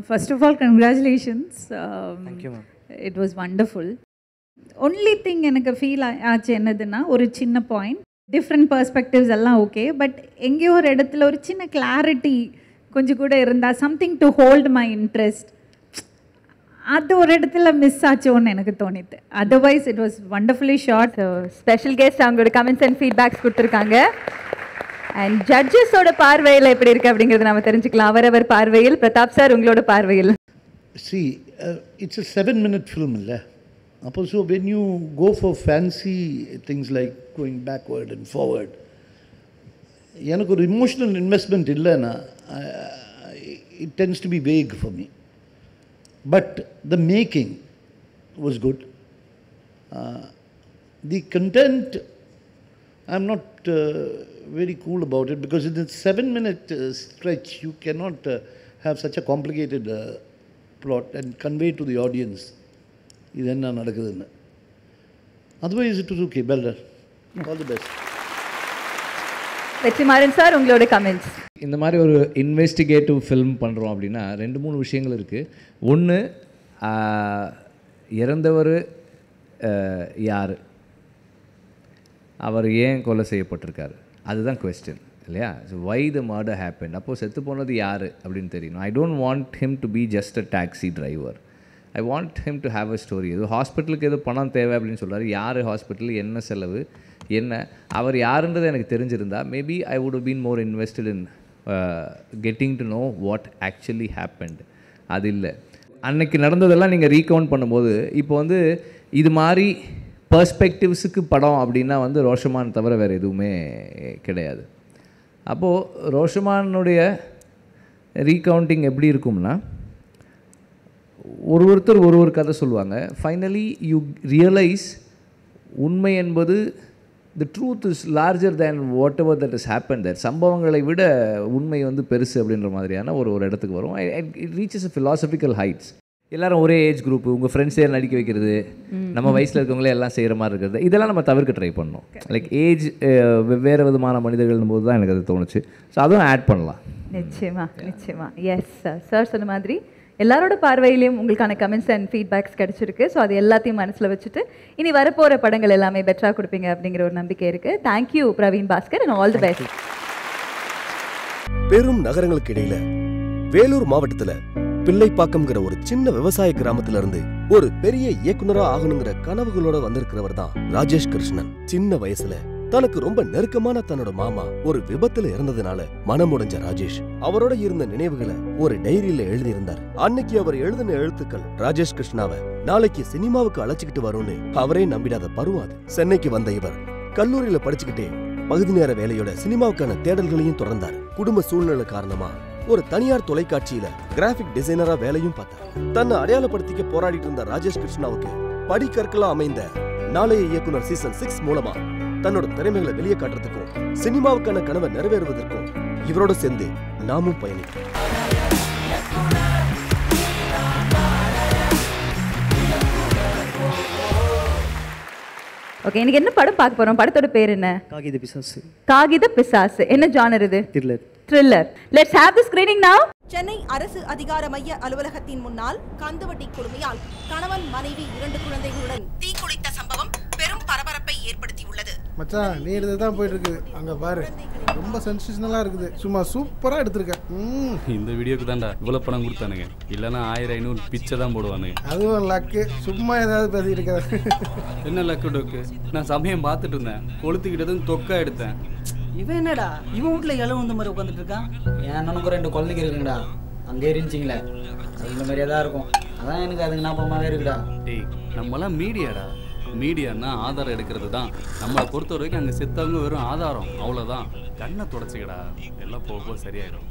first of all, congratulations. Um, Thank you, ma'am. It was wonderful. Only thing எனக்கு ஃபீல் ஆச்சு என்னதுன்னா ஒரு சின்ன பாயிண்ட் டிஃப்ரெண்ட் பர்ஸ்பெக்டிவ்ஸ் எல்லாம் ஓகே பட் எங்கேயோ ஒரு இடத்துல ஒரு சின்ன கிளாரிட்டி கொஞ்சம் கூட இருந்தால் something to hold my interest அது ஒரு இடத்துல மிஸ் ஆச்சோன்னு எனக்கு தோணித்து. Otherwise it was wonderfully short so special guest அவங்களோட கமெண்ட்ஸ் அண்ட் ஃபீட்பேக்ஸ் கொடுத்துருக்காங்க. அண்ட் ஜட்ஜஸோட பார்வையில் எப்படி இருக்கு அப்படிங்கறத நாம தெரிஞ்சுக்கலாம். அவரவர் பார்வையில் பிரதாப் சார் உங்களோட பார்வையில். See, uh, it's a seven minute film, illa? Appo, so when you go for fancy things like going backward and forward, எனக்கு ஒரு இமோஷனல் இன்வெஸ்ட்மெண்ட் இல்லைன்னா it tends to be vague for me but the making was good the content I am not very cool about it because in a seven minute uh, stretch you cannot uh, have such a complicated uh, plot and convey to the audience இது என்ன நடக்குதுன்னு otherwise it is okay பெல்டர் all the best Vetrimaaran sir உங்களோட கமெண்ட்ஸ் இந்த மாதிரி ஒரு இன்வெஸ்டிகேட்டிவ் ஃபில்ம் பண்ணுறோம் அப்படின்னா ரெண்டு மூணு விஷயங்கள் இருக்குது ஒன்று இறந்தவர் யார்? அவர் ஏன் கொலை செய்யப்பட்டிருக்கார்? அதுதான் கொஸ்டின் இல்லையா? So why the murder happen அப்போது செத்து போனது யார் அப்படின்னு தெரியணும். I don't want him to be just a taxi driver I want him to have a story ஏதோ ஹாஸ்பிட்டலுக்கு ஏதோ பணம் தேவை அப்படின்னு சொல்கிறார் யார் ஹாஸ்பிட்டல் என்ன செலவு என்ன? அவர் யாருன்றது எனக்கு தெரிஞ்சிருந்தா maybe I would been more invested in getting to know what actually happened அது இல்லை. அன்னைக்கு நடந்ததெல்லாம் நீங்கள் ரீகவுண்ட் பண்ணும்போது இப்போ வந்து இது மாதிரி பர்ஸ்பெக்டிவ்ஸுக்கு படம் அப்படின்னா வந்து ரோஷமான் தவிர வேறு எதுவுமே கிடையாது. அப்போது ரோஷமானுடைய ரீகவுண்டிங் எப்படி இருக்கும்னா ஒரு ஒருத்தர் ஒரு ஒரு கதை சொல்லுவாங்க. ஃபைனலி யூ ரியலைஸ் உண்மை என்பது the truth is larger than whatever that is happen that சம்பவங்களை விட உண்மை வந்து பெருசு அப்படின்ற மாதிரியான ஒரு ஒரு இடத்துக்கு வரும். It reaches a philosophical heights எல்லாரும் ஒரே ஏஜ் குரூப் உங்கள் ஃப்ரெண்ட்ஸே நடிக்க வைக்கிறது நம்ம வயசில் இருக்கவங்களே எல்லாம் செய்கிற மாதிரி இருக்கிறது. இதெல்லாம் நம்ம தவிர்க்க ட்ரை பண்ணோம் லைக் ஏஜ் வெவ்வேறு விதமான மனிதர்கள் போது தான் எனக்கு அது தோணுச்சு. ஸோ அதுவும் ஆட் பண்ணலாம். நிச்சயமா நிச்சயமா. எஸ் சார் சார் சொன்ன மாதிரி எல்லாரோட பார்வையிலையும் உங்களுக்கான கமெண்ட்ஸ் அண்ட் ஃபீட்பேக்ஸ் கிடைச்சிருக்கு. ஸோ அது எல்லாத்தையும் மனசில் வச்சுட்டு இனி வரப்போகிற படங்கள் எல்லாமே பெட்டராக கொடுப்பீங்க அப்படிங்கிற ஒரு நம்பிக்கை இருக்குது thank you Praveen Bhaskar and all the best பெரும் நகரங்களுக்கு இடையில வேலூர் மாவட்டத்துல பிள்ளைப்பாக்கம்ங்கிற ஒரு சின்ன விவசாய கிராமத்துல இருந்து ஒரு பெரிய இயக்குனரா ஆகணுங்கிற கனவுகளோட வந்திருக்கிறவர் தான் ராஜேஷ் கிருஷ்ணன். சின்ன வயசுல தனக்கு ரொம்ப நெருக்கமான தன்னோட மாமா ஒரு விபத்துல இறந்ததுனால மனமுடைஞ்ச ராஜேஷ். அவரோட இருந்த நினைவுகளை ஒரு டைரியில எழுதியிருந்தார். அன்னைக்கு அவர் எழுதின எழுத்துக்கள் ராஜேஷ் கிருஷ்ணாவை நாளைக்கு சினிமாவுக்கு அழைச்சிக்கிட்டு வரும்னு அவரே நம்பிடாத பருவம் அது. சென்னைக்கு வந்த இவர் கல்லூரியில படிச்சுக்கிட்டே பகுதி நேர வேலையோட சினிமாவுக்கான தேடல்களையும் தொடர்ந்தார். குடும்ப சூழ்நிலை காரணமா ஒரு தனியார் தொலைக்காட்சியில கிராபிக் டிசைனரா வேலையும் பார்த்தார். தன்னை அடையாளப்படுத்திக்க போராடிட்டு இருந்த ராஜேஷ் கிருஷ்ணாவுக்கு படிக்கற்களா அமைந்த நாளைய இயக்குனர் சீசன் சிக்ஸ் மூலமா தன்னோட திறமைகளை வெளியே காட்டுறதுக்கும் சினிமாவுக்கான கனவை நிறைவேறுவதற்கும் இவரோட சேர்ந்து நாமும் பயணிப்போம். ஓகே இன்னைக்கு என்ன படம் பார்க்க போறோம்? படத்தோட பேர் என்ன? காகித பிசாசு. காகித பிசாசு. என்ன ஜானர் இது? Thriller thriller let's have the screening now Chennai அரசு அதிகார மைய அலுவலகத்தின் முன்னால் கந்துவட்டி கொடுமையால் கணவன் மனைவி இரண்டு குழந்தைகளுடன் தீக்குளித்த சம்பவம் பெரும் பரபரப்பை ஏற்படுத்தியுள்ளது. மச்சான் நீ எடுத்து தான் போயிட்டு இருக்குது அங்கே பாரு. ரொம்ப சென்சேஷனலாக இருக்குது. சும்மா சூப்பராக எடுத்திருக்கேன் ம். இந்த வீடியோக்கு தான்டா இவ்வளோ பணம் கொடுத்தானுங்க. இல்லைன்னா ஆயிரம் ஐநூறு பிச்சை தான் போடுவானுங்க. அதுவும் லக்கு சும்மா ஏதாவது பேசிட்டு இருக்காது என்ன லக்கு டோக்கு நான் சமயம் பார்த்துட்டு இருந்தேன். கொளுத்துக்கிட்டதும் தொக்கா எடுத்தேன். இவன் என்னடா? இவன் வீட்ல இளவு வந்த மாதிரி உட்காந்துட்டு இருக்கான்? என் அண்ணனுக்கு ரெண்டு குழந்தைங்க இருக்குங்கடா. அங்கே இருந்துச்சிங்களே. அது இந்த மாதிரியே தான் இருக்கும். அதான் எனக்கு அதுக்கு ஞாபகமாகவே இருக்குடா. டேய் நம்மலாம் மீடியாடா மீடியான்னா ஆதாரம் எடுக்கிறது தான். நம்மளை பொறுத்த வரைக்கும் அங்கே செத்தவங்க வெறும் ஆதாரம். அவ்வளோதான் கண்ணை தொடச்சிக்கடா. எல்லாம் போக போக சரியாயிடும்.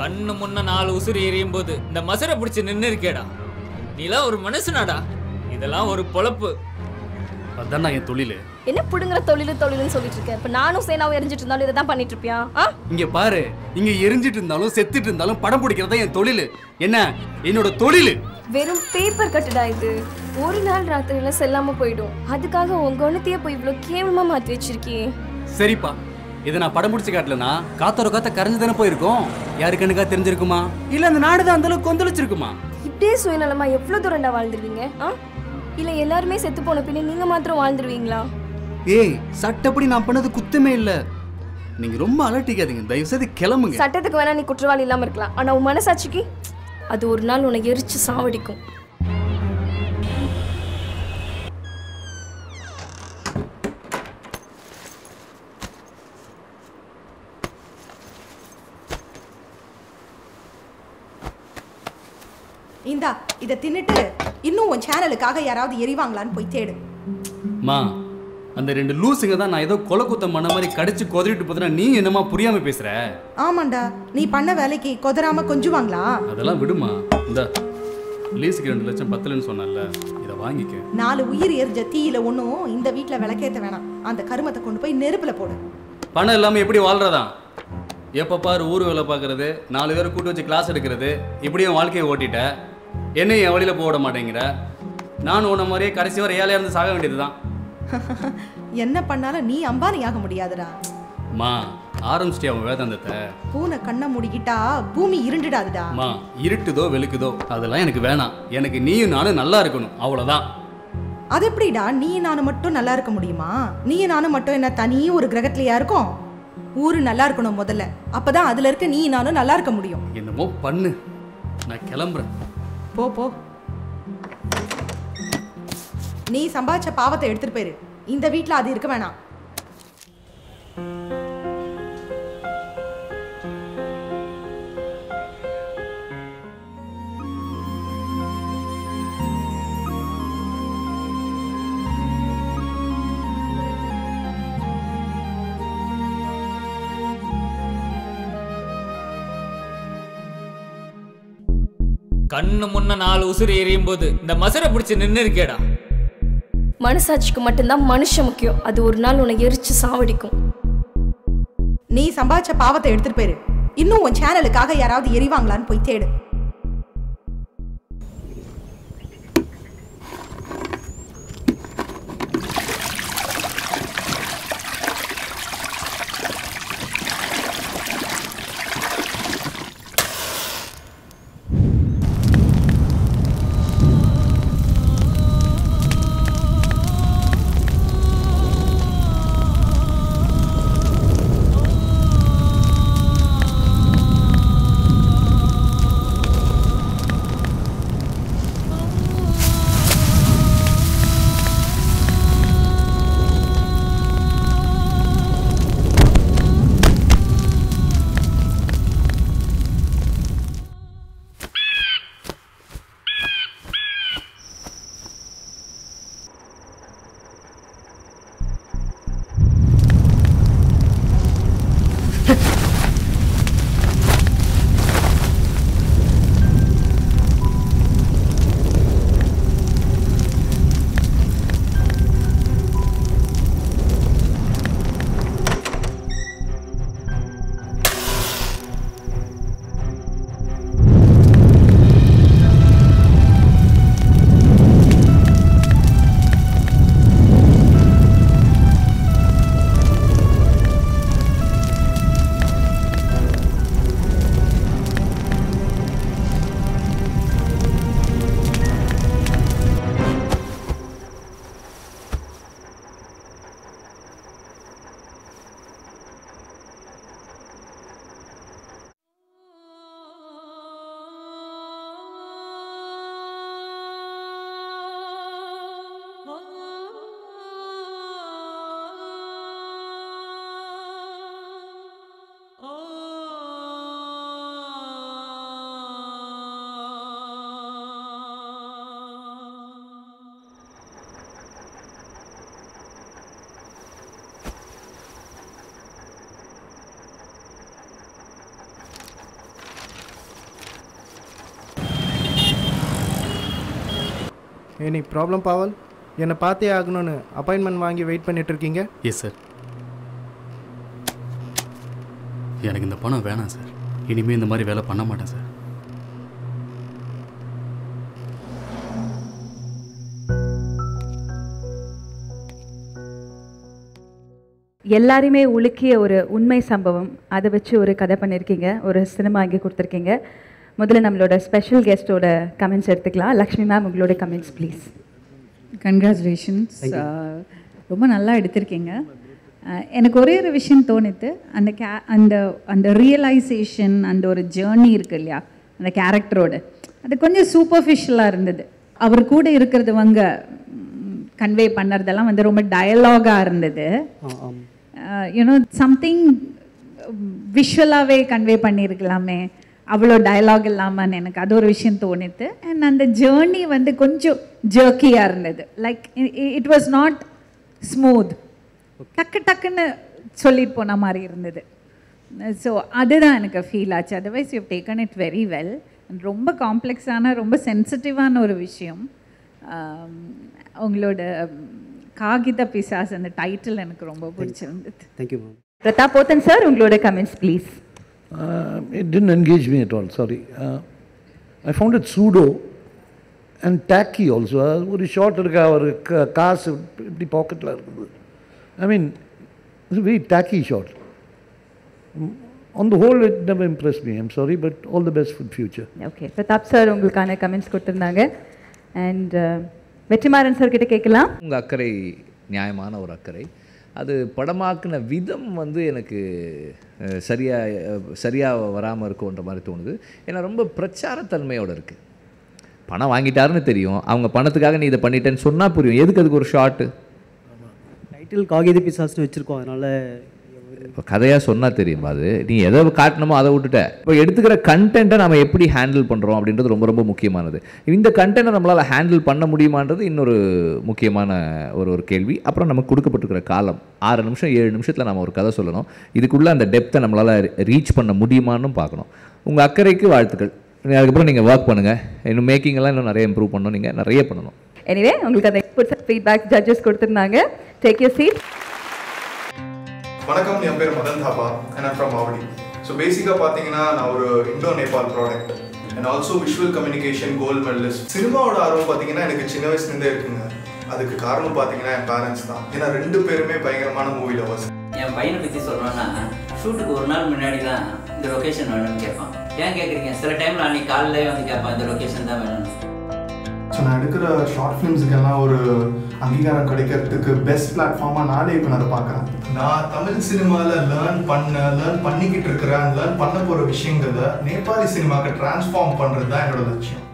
கண்ணு முன்ன நாலு உசுறு எரியும் போது இந்த மசரை பிடிச்சி நின்று இருக்கேடா. நீலாம் ஒரு மனுஷனாடா. இதெல்லாம் ஒரு பொழப்பு. அதான் என் தொழில். என்ன புடுங்குற தொழிலு தொழிலுன்னு சொல்லிட்டு இருக்க? இப்போ நானும் சேனாவும் எரிஞ்சிட்டு இருந்தாலும் இதை தான் பண்ணிட்டு இருப்பியா? இங்க பாரு இங்க எரிஞ்சிட்டு இருந்தாலும் செத்துட்டு இருந்தாலும் படம் பிடிக்கிறதா என் தொழில். என்ன? என்னோட தொழில். வெறும் பேப்பர் கட்டுடா இது. ஒரு நாள் ராத்திரியில செல்லாம போயிடும். அதுக்காக உங்க ஒன்னத்தையே போய் இவ்வளோ கேவலமா மாத்தி வச்சிருக்கியே சரிப்பா. இதை நான் படம் பிடிச்சி காட்டலனா காத்தோட காத்த கரைஞ்சு தானே போயிருக்கோம்? யாரு கண்ணுக்கா தெரிஞ்சிருக்குமா? இல்ல அந்த நாடு தான் அந்த அளவுக்கு கொந்தளிச்சிருக்குமா? இப்படியே சுயநலமா எவ்வளோ தூரம்டா வாழ்ந்துருவீங்க இல்லை எல்லாருமே செத்து போன பின்னே நீங்க மாத்திரம் வாழ்ந்துருவீங்களா? ஏய் சட்டப்படி நான் பண்ணது குத்தமே இல்ல. நீங்க ரொம்ப அலட்டிக்காதீங்க தயவு செய்து கிளம்புங்க. சட்டத்துக்கு வேணா நீ குற்றவாளி இல்லாம இருக்கலாம். ஆனா உன் மனசாட்சிக்கு அது ஒரு நாள் உன்னை எரிச்சு சாவடிக்கும். இந்தா இதை தின்னுட்டு இன்னும் உன் சேனலுக்காக யாராவது எரிவாங்களான்னு போய் தேடு. மா அந்த ரெண்டு லூசுங்க தான் நான் ஏதோ கொலை குத்தம் பண்ண மாதிரி கடிச்சு கொதறிட்டு போதுனா நீ என்னமா புரியாம பேசுற? ஆமாண்டா நீ பண்ண வேலைக்கு கொதறாம கொஞ்சுவாங்களா? அதெல்லாம் விடுமா. இந்த லீஸுக்கு ரெண்டு லட்சம் பத்தலன்னு சொன்னல இதை வாங்கிக்க. நாலு உயிர் எரிஞ்ச தீயில ஒன்றும் இந்த வீட்டில் விளக்கேத்த வேணாம். அந்த கருமத்தை கொண்டு போய் நெருப்புல போடு. பணம் இல்லாம எப்படி வாழ்றதா எப்போ பாரு ஊர் வேலை பார்க்கறது நாலு பேரை கூட்டு வச்சு கிளாஸ் எடுக்கிறது இப்படியும் வாழ்க்கையை ஓட்டிட்ட. என்னையும் என் வழியில போக விட மாட்டேங்கிற. நானும் உன்ன மாதிரியே கடைசி வரை ஏழையா இருந்து சாக வேண்டியதுதான். என்ன பண்ணாலும் நீ அம்பானி ஆக முடியாதுடா. மா ஆரம்பிச்சிட்டியா அவன் வேதாந்தத்தை? பூனை கண்ணை மூடிக்கிட்டா பூமி இருண்டுடாதுடா. அம்மா இருட்டுதோ வெளுக்குதோ அதெல்லாம் எனக்கு வேணாம். எனக்கு நீயும் நானும் நல்லா இருக்கணும். அவ்வளவுதான். அது எப்படிடா? நீ நானும் மட்டும் நல்லா இருக்க முடியுமா? நீ நானும் மட்டும் என்ன தனி ஒரு கிரகத்திலயா இருக்கும்? ஊரு நல்லா இருக்கணும் முதல்ல. அப்பதான் அதுல இருக்க நீ நானும் நல்லா இருக்க முடியும். என்னமோ பண்ணு. நான் கிளம்புறேன். போ போ. நீ சம்பாதிச்ச பாவத்தை எடுத்துட்டு போயிரு. இந்த வீட்ல அது இருக்க வேணாம். கண்ணு முன்ன நாலு உசுறு எரியும் போது இந்த மசரை பிடிச்சி நின்று இருக்கேடா. மனசாட்சிக்கு மட்டும்தான் மனுஷன் முக்கியம். அது ஒரு நாள் உன்னை எரிச்சு சாவடிக்கும். நீ சம்பாதிச்ச பாவத்தை எடுத்துட்டு போயிரு. இன்னும் உன் சேனலுக்காக யாராவது எரிவாங்களான்னு போய் தேடு. Any problem, Pavel? என்னை பார்த்தே ஆகணும்னு அப்பாயின்மெண்ட் வாங்கி வெயிட் பண்ணிட்டு இருக்கீங்க? எஸ் சார் எனக்கு இந்த பணம் வேணாம் சார் இனிமேல் இந்த மாதிரி வேலை பண்ண மாட்டேன் சார் எல்லாரையுமே உலுக்கிய ஒரு உண்மை சம்பவம். அதை வச்சு ஒரு கதை பண்ணியிருக்கீங்க ஒரு சினிமா இங்கே கொடுத்துருக்கீங்க. முதல்ல நம்மளோட ஸ்பெஷல் கெஸ்ட்டோட கமெண்ட்ஸ் எடுத்துக்கலாம். லக்ஷ்மி மேம் உங்களோட கமெண்ட்ஸ் ப்ளீஸ் கங்க்ராச்சுலேஷன்ஸ். ரொம்ப நல்லா எடுத்திருக்கீங்க. அஹ், எனக்கு ஒரே ஒரு விஷயம் தோணுது. அந்த கே அந்த அந்த ரியலைசேஷன் அந்த ஒரு ஜேர்னி இருக்கு இல்லையா? அந்த கேரக்டரோட அது கொஞ்சம் சூப்பர்ஃபிஷியலாக இருந்தது. அவர் கூட இருக்கிறதவங்க கன்வே பண்ணுறதெல்லாம் வந்து ரொம்ப டயலாகாக இருந்தது. யூனோ சம்திங் விஷுவலாகவே கன்வே பண்ணியிருக்கலாமே. அவ்வளோ டயலாக் இல்லாமல் எனக்கு அது ஒரு விஷயம் தோணுது அண்ட் அந்த ஜேர்னி வந்து கொஞ்சம் ஜர்க்கியாக இருந்தது. Like it was not smooth டக்கு டக்குன்னு சொல்லிட்டு போன மாதிரி இருந்தது. ஸோ அதுதான் எனக்கு ஃபீல் ஆச்சு. Otherwise you taken it very well ரொம்ப காம்ப்ளெக்ஸான ரொம்ப சென்சிட்டிவான ஒரு விஷயம். ஆம், உங்களோட காகித பிசாஸ் அந்த டைட்டில் எனக்கு ரொம்ப பிடிச்சிருந்தது. Thank you ma'am Prathap Pothen sir உங்களோட comments please Uh, it didn't engage me at all, sorry. Uh, I found it pseudo and tacky also. Uh, ஒரு ஷார்ட் இருக்கா ஒரு க- காசு இப்படி பாக்கெட்டில் இருக்குது I mean it's very tacky short on the whole it never impressed me. I'm sorry, but all the best for the future. Okay Prathap sir உங்களுக்கான கமெண்ட்ஸ் கொடுத்துருந்தாங்க அண்ட் வெற்றிமாறன் சார் கிட்ட கேட்கலாம் உங்கள் அக்கறை நியாயமான ஒரு அக்கறை அது படமாக்குன விதம் வந்து எனக்கு சரியாக சரியாக வராமல் இருக்கும்ன்ற மாதிரி தோணுது. ஏன்னா ரொம்ப பிரச்சாரத்தன்மையோடு இருக்குது பணம் வாங்கிட்டாருன்னு தெரியும். அவங்க பணத்துக்காக நீ இதை பண்ணிட்டேன்னு சொன்னால் புரியும். எதுக்கு அதுக்கு ஒரு ஷார்ட்டு டைட்டில் காகித பிசாஸ்னு வச்சுருக்கோம். அதனால் இப்போ கதையாக சொன்னால் தெரியும் அது? நீ எதை காட்டணுமோ அதை விட்டுட்ட. இப்போ எடுத்துக்கிற கண்டென்ட்டை நம்ம எப்படி ஹேண்டில் பண்ணுறோம் அப்படின்றது ரொம்ப ரொம்ப முக்கியமானது. இந்த கண்டென்ட்டை நம்மளால் ஹேண்டில் பண்ண முடியுமான்றது இன்னொரு முக்கியமான ஒரு ஒரு கேள்வி. அப்புறம் நமக்கு கொடுக்கப்பட்டிருக்கிற காலம். ஆறு நிமிஷம் ஏழு நிமிஷத்தில் நம்ம ஒரு கதை சொல்லணும். இதுக்குள்ளே அந்த டெப்த்தை நம்மளால் ரீச் பண்ண முடியுமான்னு பார்க்கணும். உங்கள் அக்கறைக்கு வாழ்த்துக்கள். அதுக்கப்புறம் நீங்கள் ஒர்க் பண்ணுங்கள் இன்னும் மேக்கிங்லாம் இன்னும் நிறைய இம்ப்ரூவ் பண்ணணும். நீங்கள் நிறைய பண்ணணும். எனவே உங்களுக்கு அந்த எக்ஸ்பர்ட்ஸ் ஃபீட்பேக் ஜட்ஜஸ் கொடுத்துருந்தாங்க. டேக் யூ சீட் வணக்கம் என் பேர் Madan Thapa and from Avadi so பேசிக்காக பார்த்தீங்கன்னா நான் ஒரு Indo Nepal product and also visual communication gold medallist சினிமாவோட ஆர்வம் பார்த்தீங்கன்னா எனக்கு சின்ன வயசுலேருந்தே இருக்குங்க. அதுக்கு காரணம் பார்த்தீங்கன்னா என் பேரண்ட்ஸ் தான். ஏன்னா ரெண்டு பேருமே பயங்கரமான மூவி லவர்ஸ் என் பையனை பற்றி சொல்லணும்னா ஷூட்டுக்கு ஒரு நாள் முன்னாடி தான் இந்த லொக்கேஷன் வேணும்னு கேட்பான். ஏன் கேட்குறீங்க சில டைமில் அன்னைக்கு காலையிலே வந்து கேட்பான் இந்த லொக்கேஷன் தான் வேணும்னு. ஸோ நான் எடுக்கிற ஷார்ட் ஃபிலிம்ஸுக்கெல்லாம் ஒரு அங்கீகாரம் கிடைக்கிறதுக்கு பெஸ்ட் பிளாட்ஃபார்மாக நானே இப்போ நான் அதை பார்க்குறேன். நான் தமிழ் சினிமாவில் லேர்ன் பண்ண லேர்ன் பண்ணிக்கிட்டு இருக்கிறேன் லேர்ன் பண்ண போகிற விஷயங்களை நேபாளி சினிமாவுக்கு ட்ரான்ஸ்ஃபார்ம் பண்ணுறது தான் என்னோட லட்சியம்.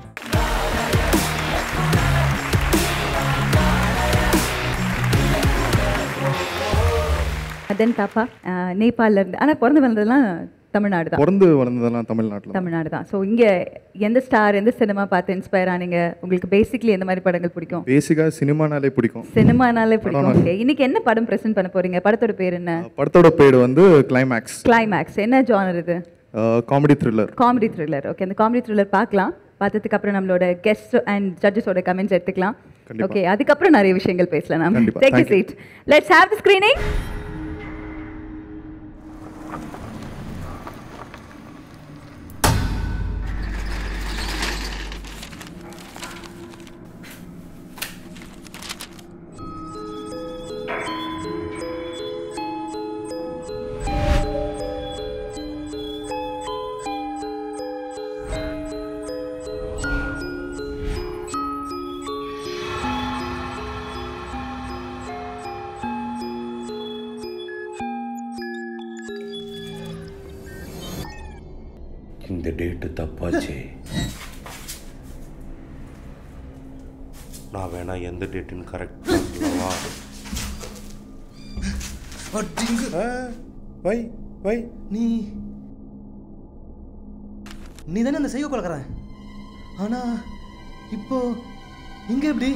தென் அஹ், நேபாள்ல இருந்து ஆனால் பிறந்து வளர்ந்ததெல்லாம் தமிழ்நாடு தான். பிறந்து வளர்ந்ததெல்லாம் தமிழ்நாட்டில் தமிழ்நாடு தான். ஸோ இங்கே எந்த ஸ்டார் எந்த சினிமா பார்த்து இன்ஸ்பயர் ஆனீங்க? உங்களுக்கு பேசிக்லி எந்த மாதிரி படங்கள் பிடிக்கும்? பேசிக்காக சினிமானாலே பிடிக்கும். சினிமானாலே பிடிக்கும். ஓகே இன்னைக்கு என்ன படம் ப்ரெசென்ட் பண்ண போறீங்க? படத்தோட பேர் என்ன? படத்தோட பேர் வந்து கிளைமேக்ஸ் கிளைமேக்ஸ் என்ன ஜானர் இது? Comedy thriller comedy thriller okay அந்த காமெடி த்ரில்லர் பார்க்கலாம். பார்த்ததுக்கு அப்புறம் நம்மளோட கெஸ்ட் அண்ட் ஜட்ஜஸோட கமெண்ட்ஸ் எடுத்துக்கலாம். ஓகே அதுக்கப்புறம் நிறைய விஷயங்கள் பேசலாம் நாம. Take. Seat let's have the screening எந்த டேட்டுன்னு கரெக்டாக சொல்லவா? வை. வை நீ நீ தானே அந்த செய்ய கொலக்கிறேன் ஆனா இப்போ இங்க எப்படி?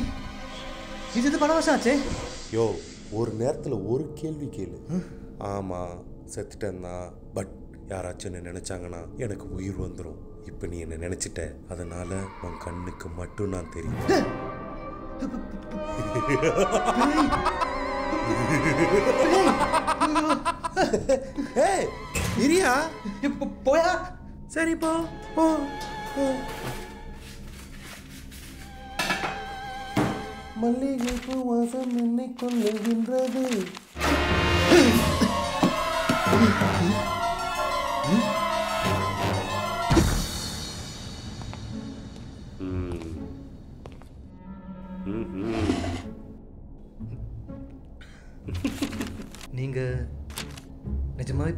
இது இது பல வருஷம் ஆச்சே? யோ ஒரு நேரத்தில் ஒரு கேள்வி கேளு. ஆமாம் செத்துட்டேன் தான் பட் யாராச்சும் என்ன நினச்சாங்கன்னா எனக்கு உயிர் வந்துடும் இப்போ நீ என்ன நினச்சிட்ட. அதனால உன் கண்ணுக்கு மட்டும் நான் தெரியும். ஏய் இரியா போயா சரி போ போ. மல்லிகை பூ வாசம் என்னை கொள்ளுகின்றது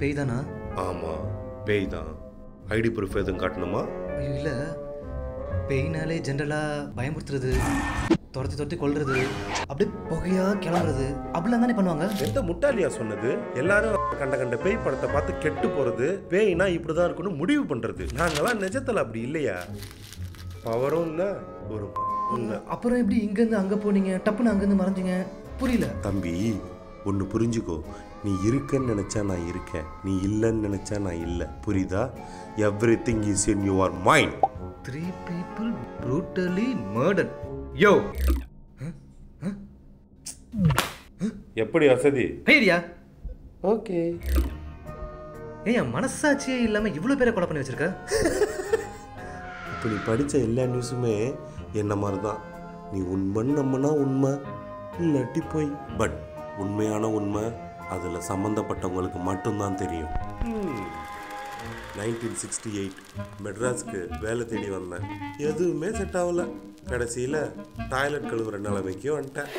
பேய் தானா ஆமா பேய் தான் ஐடி ப்ரூஃப் எதுவும் காட்டணுமா? ஐயோ இல்ல. பேய்னாலே ஜென்ரலா பயமுறுத்துறது துரத்தி துரத்தி கொல்றது அப்படியே புகையா கிளம்புறது அப்படிலாம் தானே பண்ணுவாங்க? எந்த முட்டாளியா சொன்னது? எல்லாரும் கண்ட கண்ட பேய் படத்தை பார்த்து கெட்டு போறது பேய்னா இப்படிதான் இருக்கும்னு முடிவு பண்றது. நாங்கெல்லாம் நிஜத்துல அப்படி இல்லையா? பவரும் இல்ல ஒரு அப்புறம் எப்படி இங்க இருந்து அங்க போனீங்க? டப்புன்னு அங்க இருந்து மறைஞ்சீங்க? புரியல. தம்பி ஒன்று புரிஞ்சுக்கோ. நீ இருக்கன்னு நினைச்சா நான் இருக்கேன். நீ இல்லைன்னு நினைச்சா நான் இல்லை. புரியுதா? Everything is in your mind three people brutally murder யோ எப்படி வசதி ஐடியா? ஓகே ஏய் என் மனசாட்சியே இல்லாம இவ்வளவு பேரை கொலை பண்ணி வச்சிருக்க? இப்போ நீ படித்த எல்லா நியூஸுமே என்ன மாதிரி தான் நீ உண்மைன்னு நம்பினா உண்மை இல்லாட்டி போய். பட் உண்மையான உண்மை அதில் சம்மந்தப்பட்டவங்களுக்கு மட்டும்தான் தெரியும். நைன்டீன் சிக்ஸ்டி எயிட் மெட்ராஸுக்கு வேலை தேடி வந்தேன். எதுவுமே செட் ஆகல. கடைசியில் டாய்லெட் கழுவுற நிலைமைக்கு வந்துட்டேன்.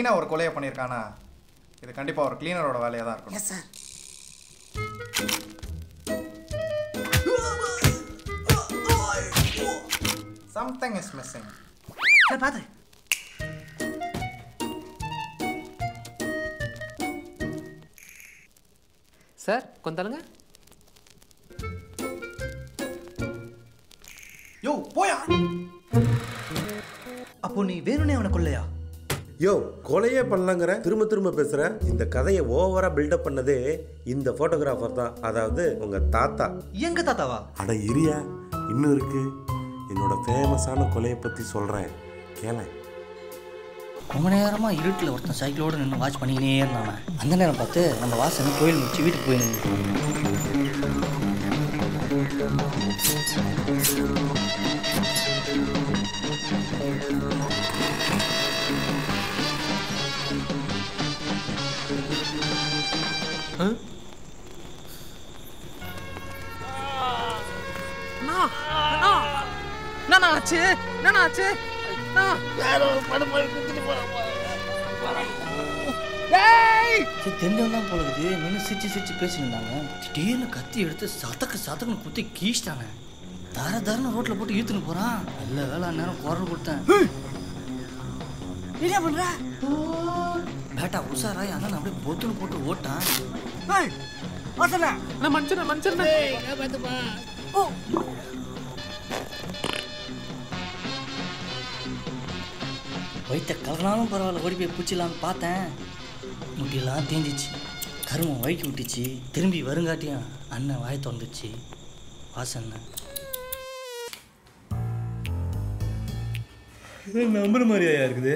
க்ளீனாக ஒரு கொலையை பண்ணியிருக்கானா? இது கண்டிப்பாக ஒரு க்ளீனரோட வேலையாக தான் இருக்கும் yes sir something is missing sir பார்த்தேன் சார் கொஞ்சாலுங்க யோ போயா? அப்போ நீ வேணும்னே அவனை கொல்லையா? யோ கொலையே பண்ணலங்கிற திரும்ப திரும்ப பேசுற இந்த கதையை ஓவரா பில்டப் பண்ணதே இந்த போட்டோகிராஃபர் தான். அதாவது உங்க தாத்தா. எங்க தாத்தாவா? அட இரியா இன்னும் இருக்கு. என்னோட ஃபேமஸான கொலையை பத்தி சொல்றேன். கேளேன் ரொம்ப நேரமாக இருட்டில் ஒருத்தன் சைக்கிளோடு நின்று வாட்ச் பண்ணிக்கினே இருந்தாங்க அந்த நேரம் பார்த்து நம்ம வாசனை கோயில் முடிச்சு வீட்டுக்கு போயிருந்தோம் என்ன ஆச்சு என்ன ஆச்சு சரி தெரிஞ்சவன் தான் போல இருக்குது. நின்று சிரிச்சு சிரிச்சு பேசிட்டு இருந்தாங்க. திடீர்னு கத்தி எடுத்து சதக்கு சதக்குன்னு குத்தி கீச்சிட்டாங்க. தர தரன்னு ரோட்ல போட்டு இழுத்துன்னு போறான். நல்ல வேலை அந்நேரம் குரல் கொடுத்தேன். என்ன பண்ற? பேட்டா உஷாராய் அண்ணன் அப்படியே பொத்துன்னு போட்டு ஓட்டான். நான் மனுஷன் மனுஷன் வயிற்ற கலனாலும் பரவாயில்ல ஓடி போய் பிடிச்சிடலான்னு பார்த்தேன். முட்டியெல்லாம் தேஞ்சிச்சு. கருமம் வயிற்று விட்டுச்சு. திரும்பி வருங்காட்டியும் அண்ணன் வாய் திறந்துச்சு. வாசண்ணன் நம்புற மாதிரியா இருக்குது?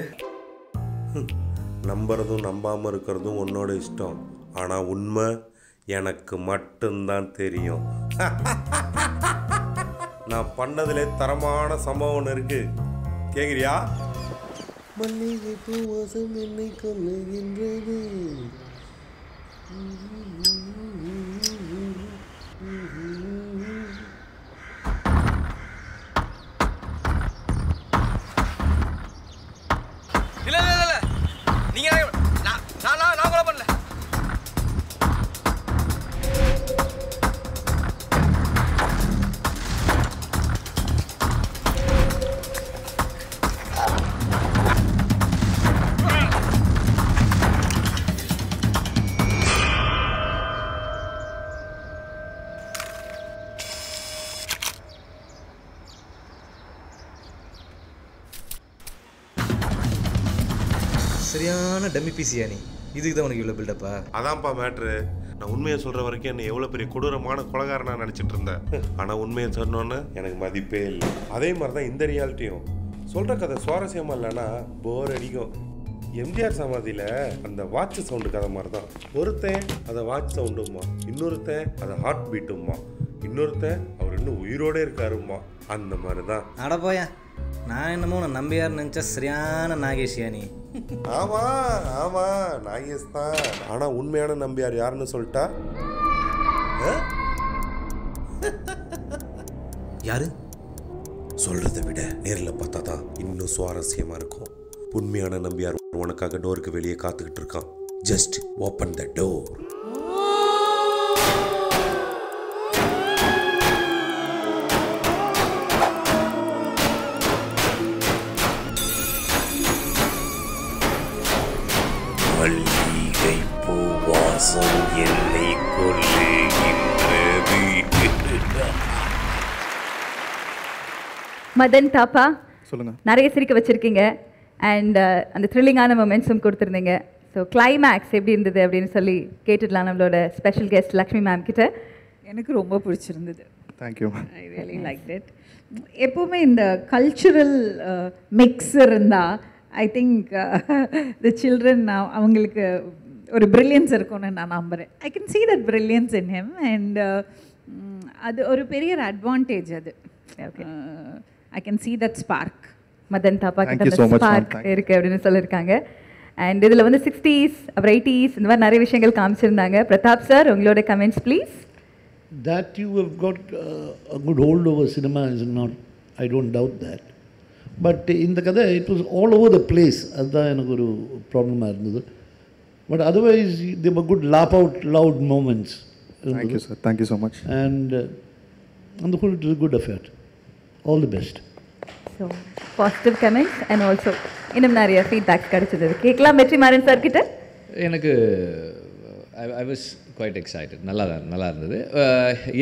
நம்புறதும் நம்பாம இருக்கிறதும் உன்னோட இஷ்டம். ஆனா உண்மை எனக்கு மட்டும்தான் தெரியும். நான் பண்ணதுல தரமான சம்பவம் ஒன்று இருக்கு. கேக்குறியா? மல்லிகை பூ வாசம் என்னை கொல்லுகின்றது. இல்ல இல்ல இல்ல நீங்க நான் நான் நான் கொலை பண்ணல. சரியான டம்மி பீசியா நீ? இதுக்கு தான் உனக்கு இவ்வளோ பில்டப்பா அதான்ப்பா மேட்ரு நான் உண்மையை சொல்ற வரைக்கும் என்ன எவ்வளவு பெரிய கொடூரமான கொலகாரனா நினைச்சிட்டு இருந்தேன். ஆனா உண்மையை சொன்னோன்னு எனக்கு மதிப்பே இல்லை. அதே மாதிரி தான் இந்த ரியாலிட்டியும் சொல்ற கதை சுவாரஸ்யமா இல்லைன்னா போர் அடிக்கும். எம்ஜிஆர் சமாதியில அந்த வாட்ச் சவுண்டு கதை மாதிரி தான் ஒருத்தன் அதை வாட்ச் சவுண்டுமா இன்னொருத்தன் அதை ஹார்ட் பீட்டுமா இன்னொருத்தன் அவர் இன்னும் உயிரோட இருக்காருமா அந்த மாதிரி தான் அட போயா நான் என்னமோ நான் நம்பியார் நினச்சா சரியான நாகேஷியா நீ. ஆமா ஆமா நாகேஷ் தான். ஆனா உண்மையான நம்பியார் யாருன்னு சொல்லிட்டா? யாரு? சொல்றதை விட நேர்ல பார்த்தா தான் இன்னும் சுவாரஸ்யமா இருக்கும். உண்மையான நம்பியார் உனக்காக டோருக்கு வெளியே காத்துக்கிட்டு இருக்கான். Just open the door Madan Thapa. சொல்லுங்க. நிறைய சிரிக்க வச்சிருக்கீங்க. அண்ட் அந்த த்ரில்லிங்கான மொமெண்ட்ஸும் கொடுத்துருந்தீங்க. ஸோ கிளைமேக்ஸ் எப்படி இருந்தது அப்படின்னு சொல்லி கேட்டுடலாம் நம்மளோட ஸ்பெஷல் கெஸ்ட் லக்ஷ்மி மேம் கிட்ட. எனக்கு ரொம்ப பிடிச்சிருந்தது. Thank you I really like it எப்போவுமே இந்த கல்ச்சுரல் மிக்ஸ் இருந்தால் ஐ திங்க் த சில்ட்ரன் அவங்களுக்கு ஒரு பிரில்லியன்ஸ் இருக்கும்னு நான் நம்புகிறேன் I can see that brilliance in him and அது ஒரு பெரிய அட்வான்டேஜ் அது. I can see that spark Madan Thapa Thank கிட்ட you so much, ma'am. Spark அப்படின்னு சொல்லியிருக்காங்க. அண்ட் இதில் வந்து சிக்ஸ்டீஸ் அப்புறம் எயிட்டிஸ் இந்த மாதிரி நிறைய விஷயங்கள் காமிச்சிருந்தாங்க. பிரதாப் சார் உங்களோட comments please That you have got uh, a good hold over cinema is not, I don't doubt that. But இந்த கதை it was all over the place அதுதான் எனக்கு ஒரு ப்ராப்ளமாக இருந்தது. But otherwise the good laugh out loud moments Thank you, sir. Thank you so much. And அந்த whole it is good effort all the best so positive comments and also இன்னும் நிறைய ஃபீட்பேக்ஸ் கிடைச்சது. கேட்கலாம் வெற்றி மாறன் சார் கிட்ட? எனக்கு ஐ வாஸ் குவைட் எக்ஸைட்டட் நல்லா தான் நல்லா இருந்தது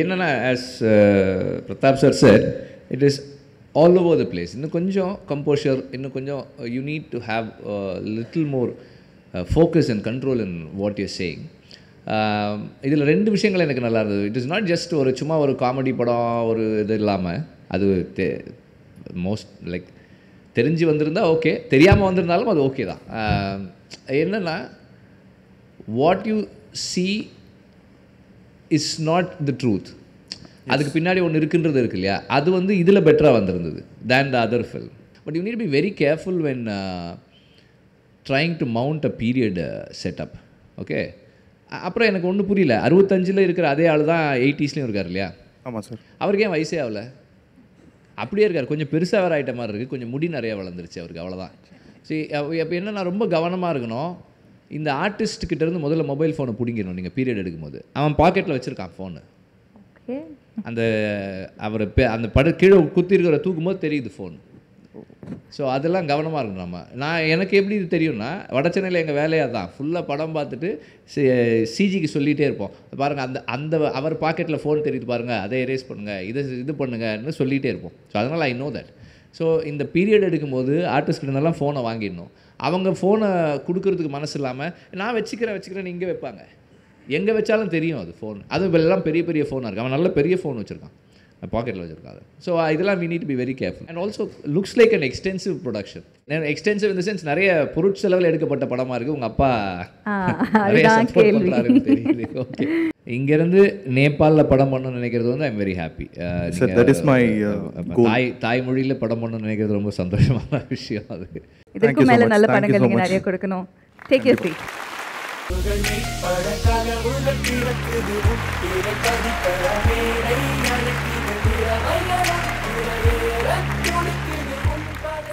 என்னன்னா as Pratap sir sir it is all over the place இன்னும் கொஞ்சம் கம்போஷர் இன்னும் கொஞ்சம் you need to have little more focus and control in what your saying இதில் ரெண்டு விஷயங்கள் எனக்கு நல்லா இருந்தது. இட் இஸ் நாட் ஜஸ்ட் ஒரு சும்மா ஒரு காமெடி படம் ஒரு இது இல்லாமல் அது மோஸ்ட் லைக் தெரிஞ்சு வந்திருந்தா ஓகே தெரியாமல் வந்திருந்தாலும் அது ஓகே தான். என்னன்னா what you see is not the truth அதுக்கு பின்னாடி ஒன்று இருக்குன்றது இருக்கு இல்லையா? அது வந்து இதில் பெட்டராக வந்திருந்தது then the other film but you need be very careful when trying to mount a period setup okay அப்புறம் எனக்கு ஒன்றும் புரியல. அறுபத்தஞ்சில் இருக்கிற அதே ஆள் தான் எயிட்டிஸ்லேயும் இருக்கார் இல்லையா? ஆமாம் சார் அவருக்கு ஏன் வயசே ஆகல? அப்படியே இருக்கார். கொஞ்சம் பெருசாக வேறு மாதிரி இருக்குது கொஞ்சம் முடி நிறைய வளர்ந்துருச்சு அவருக்கு. அவ்வளோதான் சரி அப்போ என்னன்னா ரொம்ப கவனமாக இருக்கணும். இந்த ஆர்டிஸ்ட் கிட்ட இருந்து முதல்ல மொபைல் ஃபோனை பிடிங்கணும் நீங்கள் பீரியட் எடுக்கும்போது. அவன் பாக்கெட்டில் வச்சுருக்கான் ஃபோனு அந்த அவர் அந்த பட கீழே குத்தி இருக்கிற தூக்கும்போது தெரியுது ஃபோன் ஸோ அதெல்லாம் கவனமாக இருக்கணும் நம்ம. நான் எனக்கு எப்படி இது தெரியும்னா வடச்சென்னையில் எங்கள் வேலையாக தான். ஃபுல்லாக படம் பார்த்துட்டு சிஜிக்கு சொல்லிகிட்டே இருப்போம். பாருங்கள் அந்த அந்த அவர் பாக்கெட்டில் ஃபோன் தெரியுது பாருங்கள் அதை எரேஸ் பண்ணுங்கள் இதை இது பண்ணுங்கன்னு சொல்லிகிட்டே இருப்போம். ஸோ அதனால் ஐ நோ தட் ஸோ இந்த பீரியட் எடுக்கும்போது ஆர்டிஸ்ட் ஃபோனை வாங்கிடணும். அவங்க ஃபோனை கொடுக்கறதுக்கு மனசு இல்லாமல் நான் வச்சுக்கிறேன் வச்சுக்கிறேன்னு இங்கே வைப்பாங்க. எங்கே வச்சாலும் தெரியும் அது ஃபோன் அதுவும் எல்லாம் பெரிய பெரிய ஃபோனாக இருக்குது அவன் நல்ல பெரிய ஃபோன் வச்சுருக்கான். பாக்கெட்டில் வச்சுருக்காங்க. ஸோ இதெல்லாம் we need to be very careful. And also looks like an extensive production extensive இந்த சென்ஸ் நிறைய பொருட்செலவில் எடுக்கப்பட்ட படமாக இருக்குது உங்கள் அப்பா நிறைய தெரியுது ஓகே இங்கேருந்து நேபாளில் படம் பண்ணணும்னு நினைக்கிறது வந்து I'm very happy Sir, that is my, uh, goal. தாய் தாய்மொழியில் படம் பண்ணணும்னு நினைக்கிறது ரொம்ப சந்தோஷமான விஷயம் அது. இதற்கும் மேல நல்ல படங்கள் நீங்க நிறைய கொடுக்கணும். டேக் யூ சீட்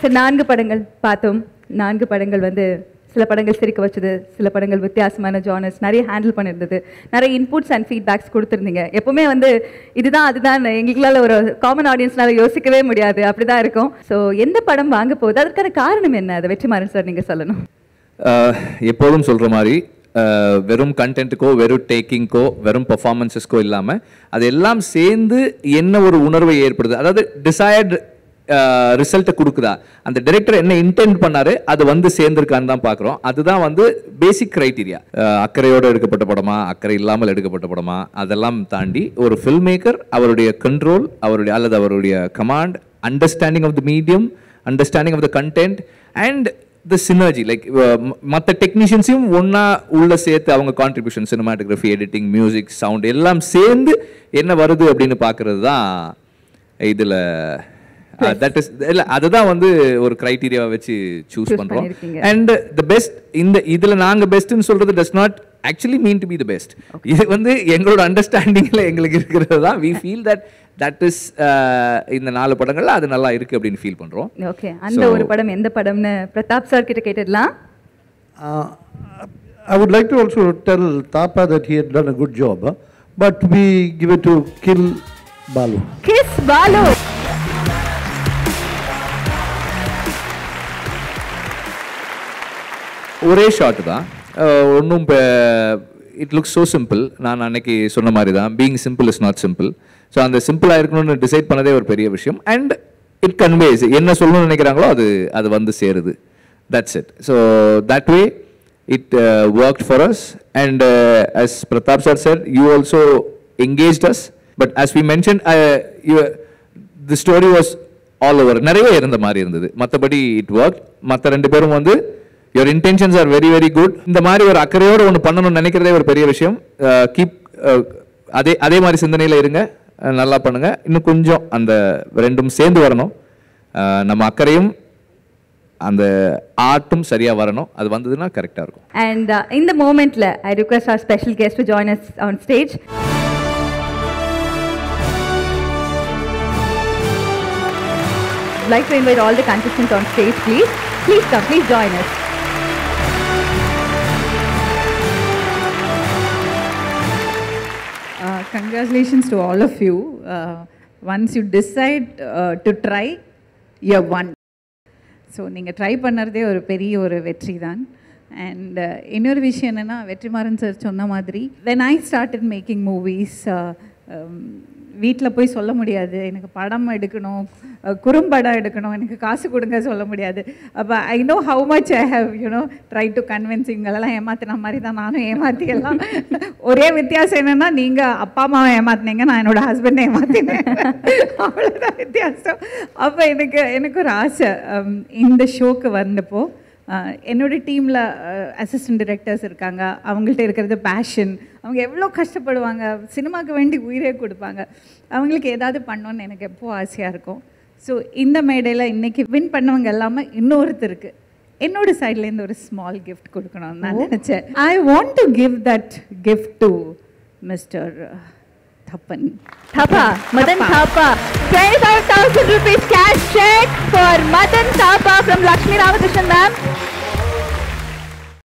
சார் நான்கு படங்கள் பார்த்தோம். நான்கு படங்கள் வந்து சில படங்கள் சிரிக்க வச்சது சில படங்கள் வித்தியாசமான ஜானர்ஸ் நிறைய ஹேண்டில் பண்ணியிருந்தது. நிறைய இன்புட்ஸ் அண்ட் ஃபீட்பேக்ஸ் கொடுத்துருந்தீங்க. எப்பவுமே வந்து இதுதான் அதுதான். எங்களுக்குள்ள ஒரு காமன் ஆடியன்ஸ்னால யோசிக்கவே முடியாது. அப்படிதான் இருக்கும். ஸோ எந்த படம் வாங்க போகுது? அதற்கான காரணம் என்ன? அதை வெற்றிமாறன் சார் நீங்கள் சொல்லணும். எப்போதும் சொல்கிற மாதிரி வெறும் கண்டென்ட்டுக்கோ வெறும் டேக்கிங்க்கோ வெறும் பர்ஃபார்மன்ஸஸ்க்கோ இல்லாமல் அது எல்லாம் சேர்ந்து என்ன ஒரு உணர்வை ஏற்படுது? அதாவது டிசையர்டு ரிசல்ட்டை கொடுக்குதா? அந்த டைரக்டர் என்ன இன்டென்ட் பண்ணாரு? அது வந்து சேர்ந்துருக்கான்னு தான் பார்க்குறோம். அதுதான் வந்து பேசிக் க்ரைட்டீரியா அக்கறையோடு எடுக்கப்பட்ட படமா? அக்கறை இல்லாமல் எடுக்கப்பட்ட படமா? அதெல்லாம் தாண்டி ஒரு ஃபில்ம் மேக்கர் அவருடைய கண்ட்ரோல் அவருடைய அல்லது அவருடைய command understanding of the medium understanding of the content and the synergy like மற்ற டெக்னீஷியன்ஸையும் ஒன்றா உள்ள சேர்த்து அவங்க contribution cinematography editing music sound எல்லாம் சேர்ந்து என்ன வருது அப்படின்னு பார்க்கறது தான் இதில் தட் இஸ் இல்லை அதுதான் வந்து ஒரு க்ரைட்டீரியாவை வச்சு சூஸ் பண்ணுறோம். அண்ட் த பெஸ்ட் இந்த இதில் நாங்கள் பெஸ்ட்டுன்னு சொல்கிறது does not actually mean to be the best இது வந்து எங்களோட அண்டர்ஸ்டாண்டிங்கில் எங்களுக்கு இருக்கிறது தான். We feel that that is இந்த நாலு படங்கள்ல அது நல்லா இருக்கு அப்படின்னு ஃபீல் பண்ணுறோம் ஓகே அந்த ஒரு படம் எந்த படம்னு பிரதாப் சார் கிட்ட கேட்டுடலாம். I would like to also tell Tapa that he had done a good job, huh? but we give it to Kill Balu. Kiss Balu ஒரே ஷாட் தான். ஒன்றும் இப்போ இட் லுக்ஸ் ஸோ சிம்பிள் நான் அன்னைக்கு சொன்ன மாதிரி தான் being simple is not simple so அந்த சிம்பிளாக இருக்கணும்னு டிசைட் பண்ணதே ஒரு பெரிய விஷயம். அண்ட் இட் கன்வேஸ் என்ன சொல்லணும்னு நினைக்கிறாங்களோ அது அது வந்து சேருது. That's it so that way it work for us and as Pratap sir sir you also engage us but as we mention the story was all over நிறைய இருந்த மாதிரி இருந்தது. மற்றபடி இட் ஒர்க் மற்ற ரெண்டு பேரும் வந்து your intentions are very very good இந்த மாதிரி ஒரு அக்கறையோடு ஒன்று பண்ணணும்னு நினைக்கிறதே ஒரு பெரிய விஷயம். Uh, கீப் uh, அதே அதே மாதிரி சிந்தனையில் இருங்க. Uh, நல்லா பண்ணுங்க. இன்னும் கொஞ்சம் அந்த ரெண்டும் சேர்ந்து வரணும். நம்ம அக்கறையும் அந்த ஆர்ட்டும் சரியாக வரணும். அது வந்ததுன்னா கரெக்டாக இருக்கும். அண்ட் இந்த மூமெண்ட்ல I request our special guest to join us on stage like to invite all the contestants on stage, please. Please come, please join us. Congratulations to all of you. Uh, once you decide uh, to try, you're one. So நீங்கள் ட்ரை பண்ணுறதே ஒரு பெரிய ஒரு வெற்றி தான் அண்ட் uh, இன்னொரு விஷயம் என்னென்னா வெற்றிமாறன் சார் சொன்ன மாதிரி when I started making movies வீட்டில் போய் சொல்ல முடியாது. எனக்கு படம் எடுக்கணும் குறும்படம் எடுக்கணும் எனக்கு காசு கொடுங்க சொல்ல முடியாது. அப்போ I know how much I have you know try to convince இவங்களெல்லாம் ஏமாத்தின மாதிரி தான் நானும் ஏமாத்தி எல்லாம். ஒரே வித்தியாசம் என்னென்னா நீங்கள் அப்பா அம்மாவை ஏமாத்தினீங்க நான் என்னோட ஹஸ்பண்டை ஏமாத்தினேன். அவ்வளோதான் வித்தியாசம். அப்போ எனக்கு எனக்கு ஒரு ஆசை. இந்த ஷோக்கு வந்தப்போ அஹ், என்னோட டீமில் அசிஸ்டன்ட் டிரெக்டர்ஸ் இருக்காங்க. அவங்கள்ட்ட இருக்கிறது பேஷன் அவங்க எவ்வளோ கஷ்டப்படுவாங்க. சினிமாவுக்கு வேண்டி உயிரே கொடுப்பாங்க. அவங்களுக்கு ஏதாவது பண்ணணும்னு எனக்கு எப்போ ஆசையாக இருக்கும். ஸோ இந்த மேடையில் இன்னைக்கு வின் பண்ணவங்க எல்லாமே இன்னொருத்தருக்கு. என்னோட சைட்லேருந்து ஒரு ஸ்மால் கிஃப்ட் கொடுக்கணும்னு நான் நினச்சேன். I want to give that gift to mister Thapan. Thapa, Madan Thapa. 25,000 rupees cash check for Madan Thapa from Lakshmi Ramakrishnan ma'am.